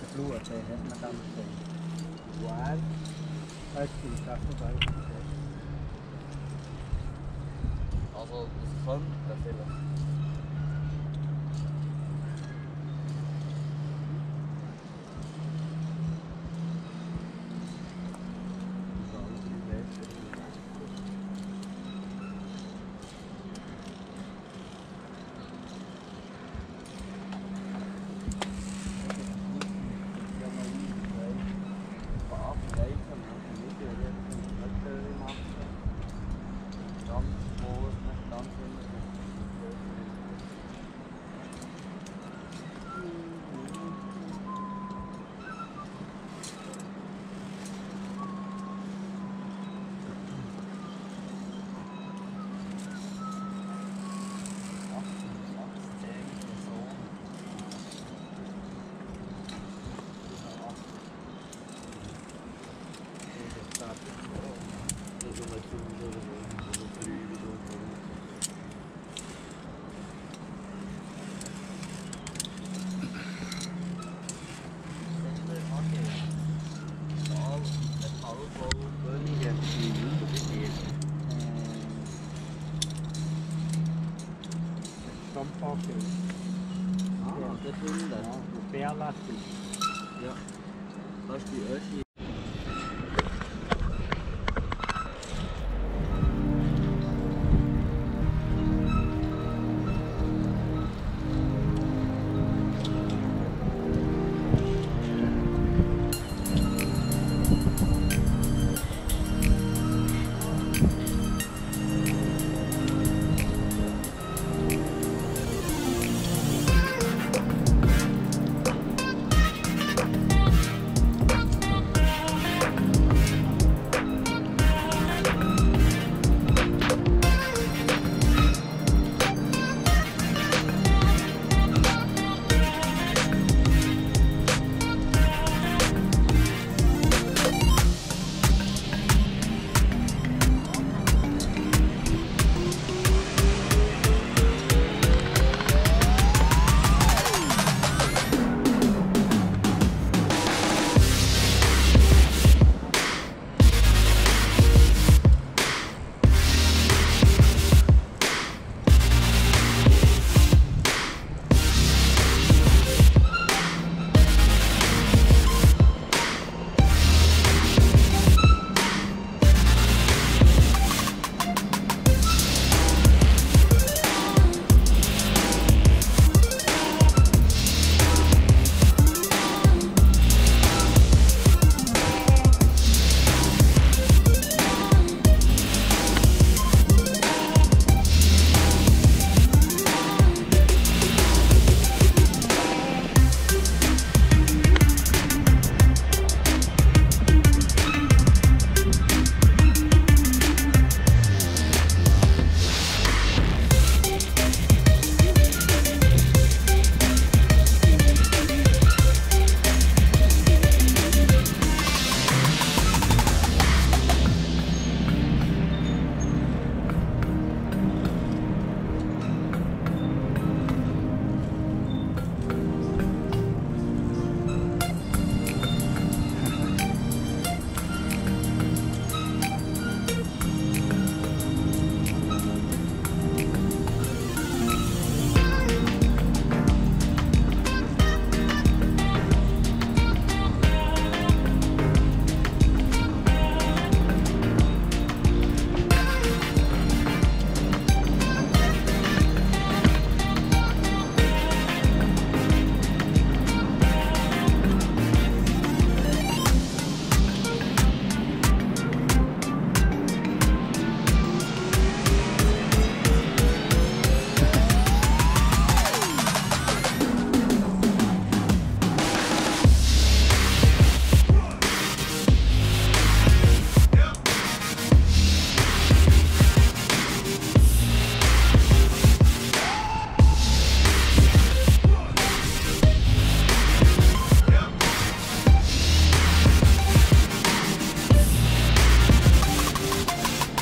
Der Blut, den hat man dann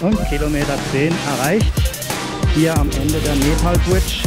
Und Kilometer 10 erreicht. Hier am Ende der Nepal Bridge.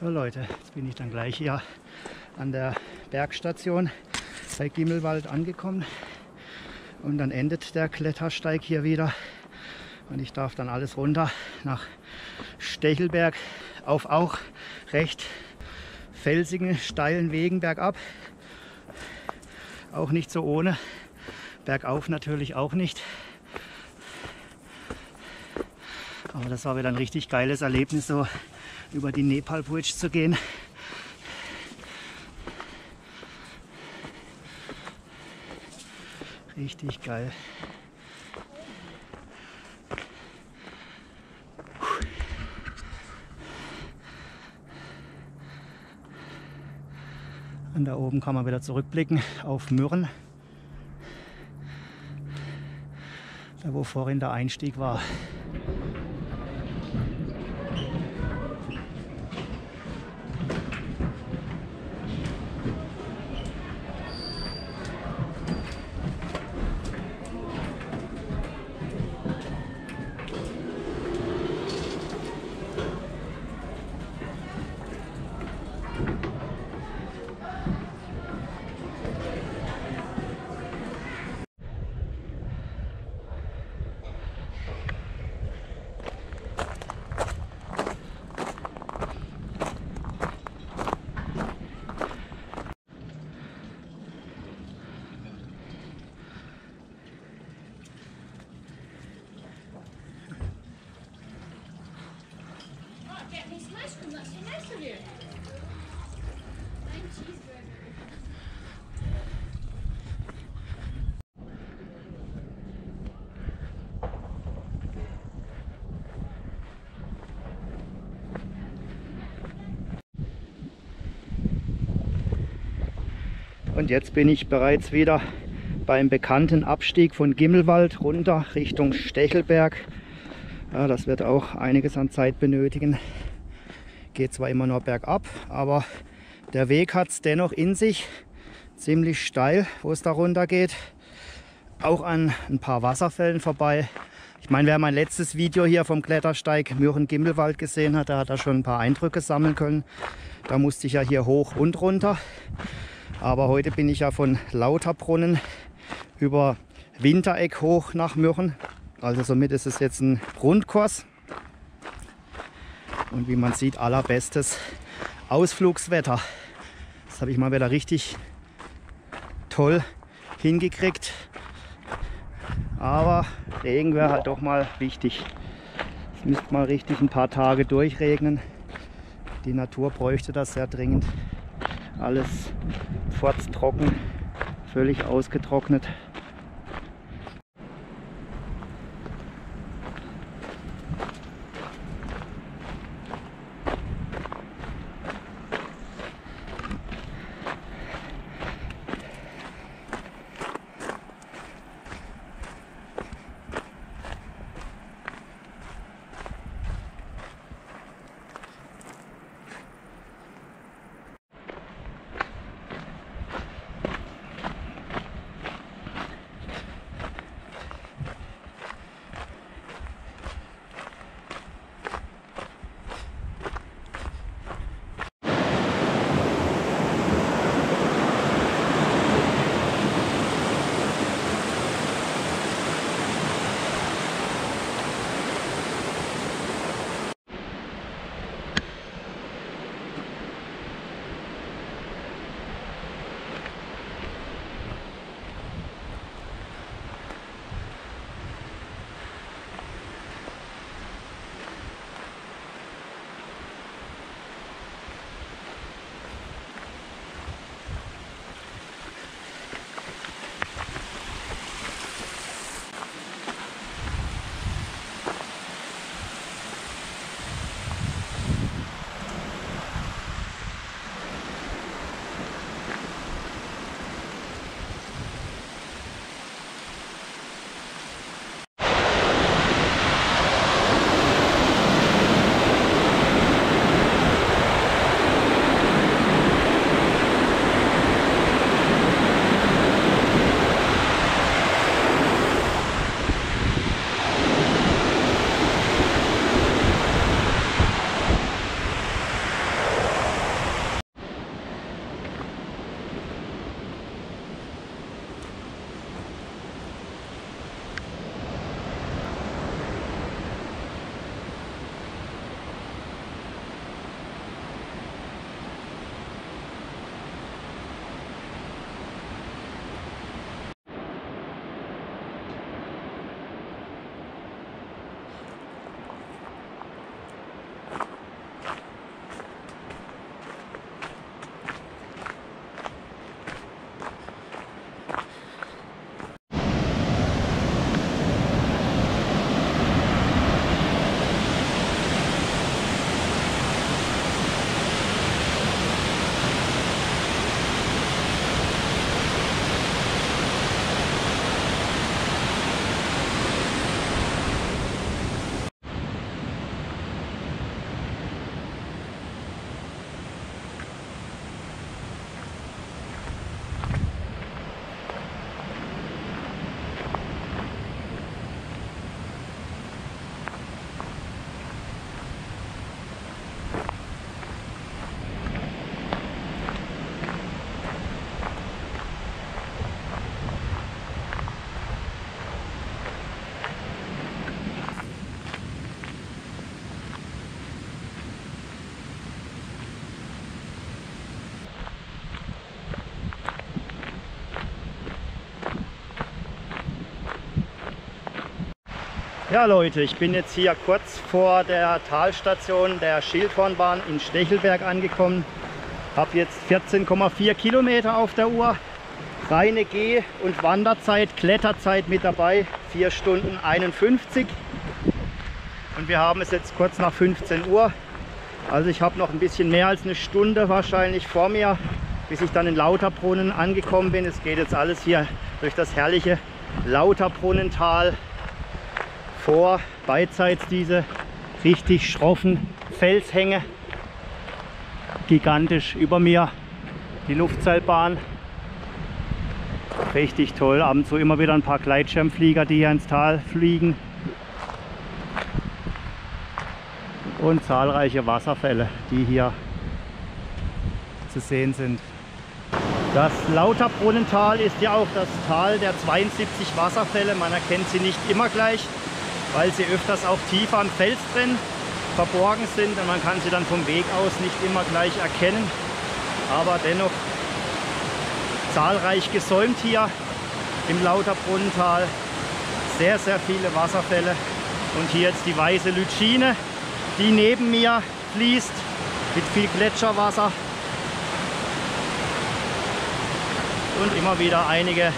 So Leute, jetzt bin ich dann gleich hier an der Bergstation bei Gimmelwald angekommen. Und dann endet der Klettersteig hier wieder. Und ich darf dann alles runter nach Stechelberg auf auch recht felsigen, steilen Wegen bergab. Auch nicht so ohne. Bergauf natürlich auch nicht. Aber das war wieder ein richtig geiles Erlebnis, so über die Nepal Bridge zu gehen. Richtig geil. Und da oben kann man wieder zurückblicken auf Mürren. Da wo vorhin der Einstieg war. Und jetzt bin ich bereits wieder beim bekannten Abstieg von Gimmelwald runter Richtung Stechelberg. Ja, das wird auch einiges an Zeit benötigen. Geht zwar immer nur bergab, aber der Weg hat es dennoch in sich. Ziemlich steil, wo es da runter geht. Auch an ein paar Wasserfällen vorbei. Ich meine, wer mein letztes Video hier vom Klettersteig Mürren-Gimmelwald gesehen hat, der hat da schon ein paar Eindrücke sammeln können. Da musste ich ja hier hoch und runter. Aber heute bin ich ja von Lauterbrunnen über Wintereck hoch nach Mürren. Also somit ist es jetzt ein Rundkurs. Und wie man sieht, allerbestes Ausflugswetter. Das habe ich mal wieder richtig toll hingekriegt. Aber Regen wäre halt doch mal wichtig. Es müsste mal richtig ein paar Tage durchregnen. Die Natur bräuchte das sehr dringend. Alles furztrocken, völlig ausgetrocknet. Ja Leute, ich bin jetzt hier kurz vor der Talstation der Schildhornbahn in Stechelberg angekommen. Habe jetzt 14,4 Kilometer auf der Uhr. Reine Geh- und Wanderzeit, Kletterzeit mit dabei, 4 Stunden 51. Und wir haben es jetzt kurz nach 15 Uhr. Also ich habe noch ein bisschen mehr als eine Stunde wahrscheinlich vor mir, bis ich dann in Lauterbrunnen angekommen bin. Es geht jetzt alles hier durch das herrliche Lauterbrunnental vor, beidseits diese richtig schroffen Felshänge. Gigantisch über mir die Luftseilbahn. Richtig toll. Ab und zu immer wieder ein paar Gleitschirmflieger, die hier ins Tal fliegen. Und zahlreiche Wasserfälle, die hier zu sehen sind. Das Lauterbrunnental ist ja auch das Tal der 72 Wasserfälle. Man erkennt sie nicht immer gleich, weil sie öfters auch tiefer am Fels drin verborgen sind und man kann sie dann vom Weg aus nicht immer gleich erkennen. Aber dennoch zahlreich gesäumt hier im Lauterbrunnental. Sehr, sehr viele Wasserfälle. Und hier jetzt die weiße Lütschine, die neben mir fließt mit viel Gletscherwasser. Und immer wieder einige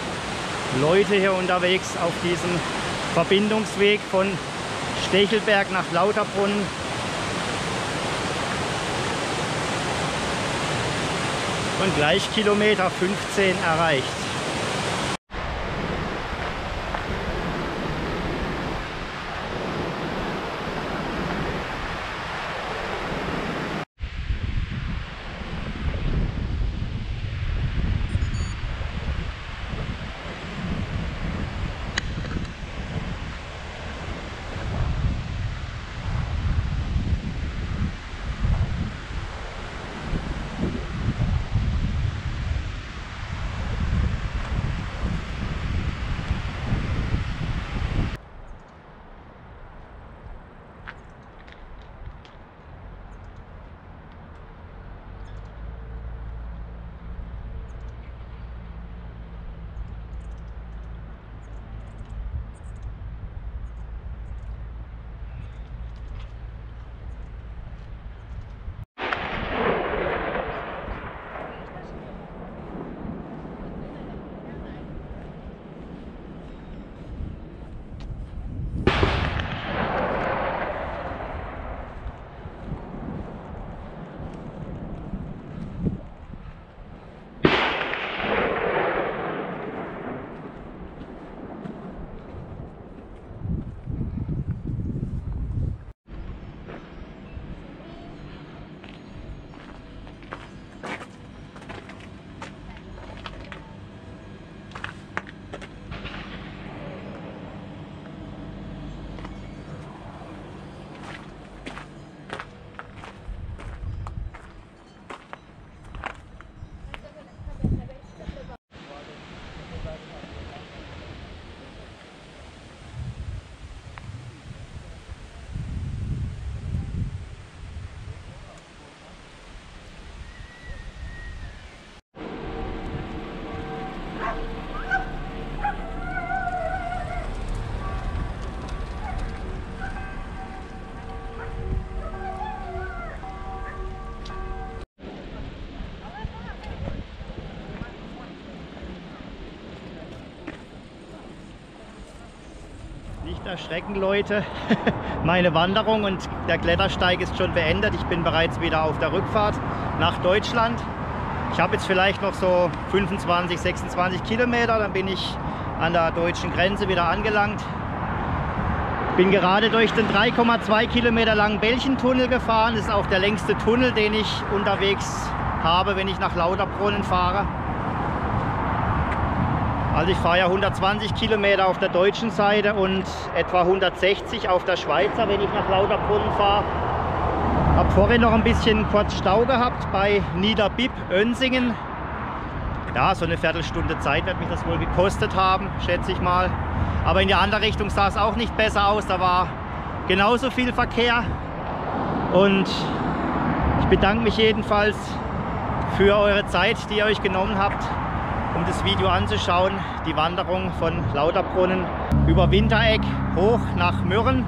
Leute hier unterwegs auf diesem Verbindungsweg von Stechelberg nach Lauterbrunnen. Und gleich Kilometer 15 erreicht. Nicht erschrecken, Leute. Meine Wanderung und der Klettersteig ist schon beendet. Ich bin bereits wieder auf der Rückfahrt nach Deutschland. Ich habe jetzt vielleicht noch so 25, 26 Kilometer, dann bin ich an der deutschen Grenze wieder angelangt. Bin gerade durch den 3,2 Kilometer langen Bällchentunnel gefahren. Das ist auch der längste Tunnel, den ich unterwegs habe, wenn ich nach Lauterbrunnen fahre. Also ich fahre ja 120 Kilometer auf der deutschen Seite und etwa 160 auf der Schweizer, wenn ich nach Lauterbrunnen fahre. Habe vorhin noch ein bisschen kurz Stau gehabt bei Niederbipp, Önsingen. Ja, so eine Viertelstunde Zeit wird mich das wohl gekostet haben, schätze ich mal. Aber in die andere Richtung sah es auch nicht besser aus. Da war genauso viel Verkehr. Und ich bedanke mich jedenfalls für eure Zeit, die ihr euch genommen habt, das Video anzuschauen. Die Wanderung von Lauterbrunnen über Wintereck hoch nach Mürren.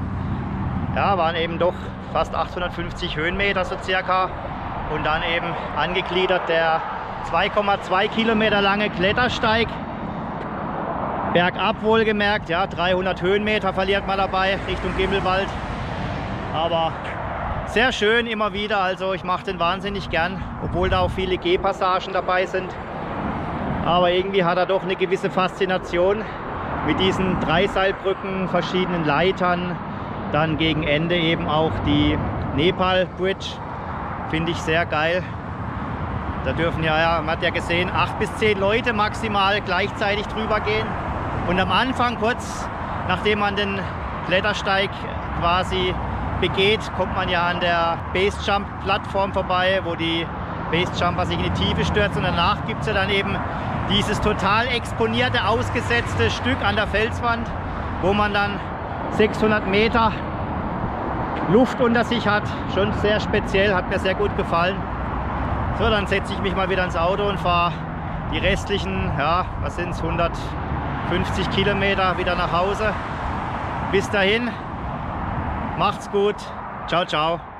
Ja, waren eben doch fast 850 Höhenmeter so circa. Und dann eben angegliedert der 2,2 Kilometer lange Klettersteig. Bergab wohlgemerkt, ja, 300 Höhenmeter verliert man dabei Richtung Gimmelwald. Aber sehr schön immer wieder, also ich mache den wahnsinnig gern, obwohl da auch viele Gehpassagen dabei sind. Aber irgendwie hat er doch eine gewisse Faszination mit diesen Dreiseilbrücken, verschiedenen Leitern, dann gegen Ende eben auch die Nepal Bridge, finde ich sehr geil. Da dürfen ja, ja, man hat ja gesehen, acht bis zehn Leute maximal gleichzeitig drüber gehen. Und am Anfang, kurz nachdem man den Klettersteig quasi begeht, kommt man ja an der Basejump-Plattform vorbei, wo die Basejumper sich in die Tiefe stürzen. Und danach gibt es ja dann eben dieses total exponierte, ausgesetzte Stück an der Felswand, wo man dann 600 Meter Luft unter sich hat. Schon sehr speziell, hat mir sehr gut gefallen. So, dann setze ich mich mal wieder ins Auto und fahre die restlichen, ja, was sind es, 150 Kilometer wieder nach Hause. Bis dahin, macht's gut. Ciao, ciao.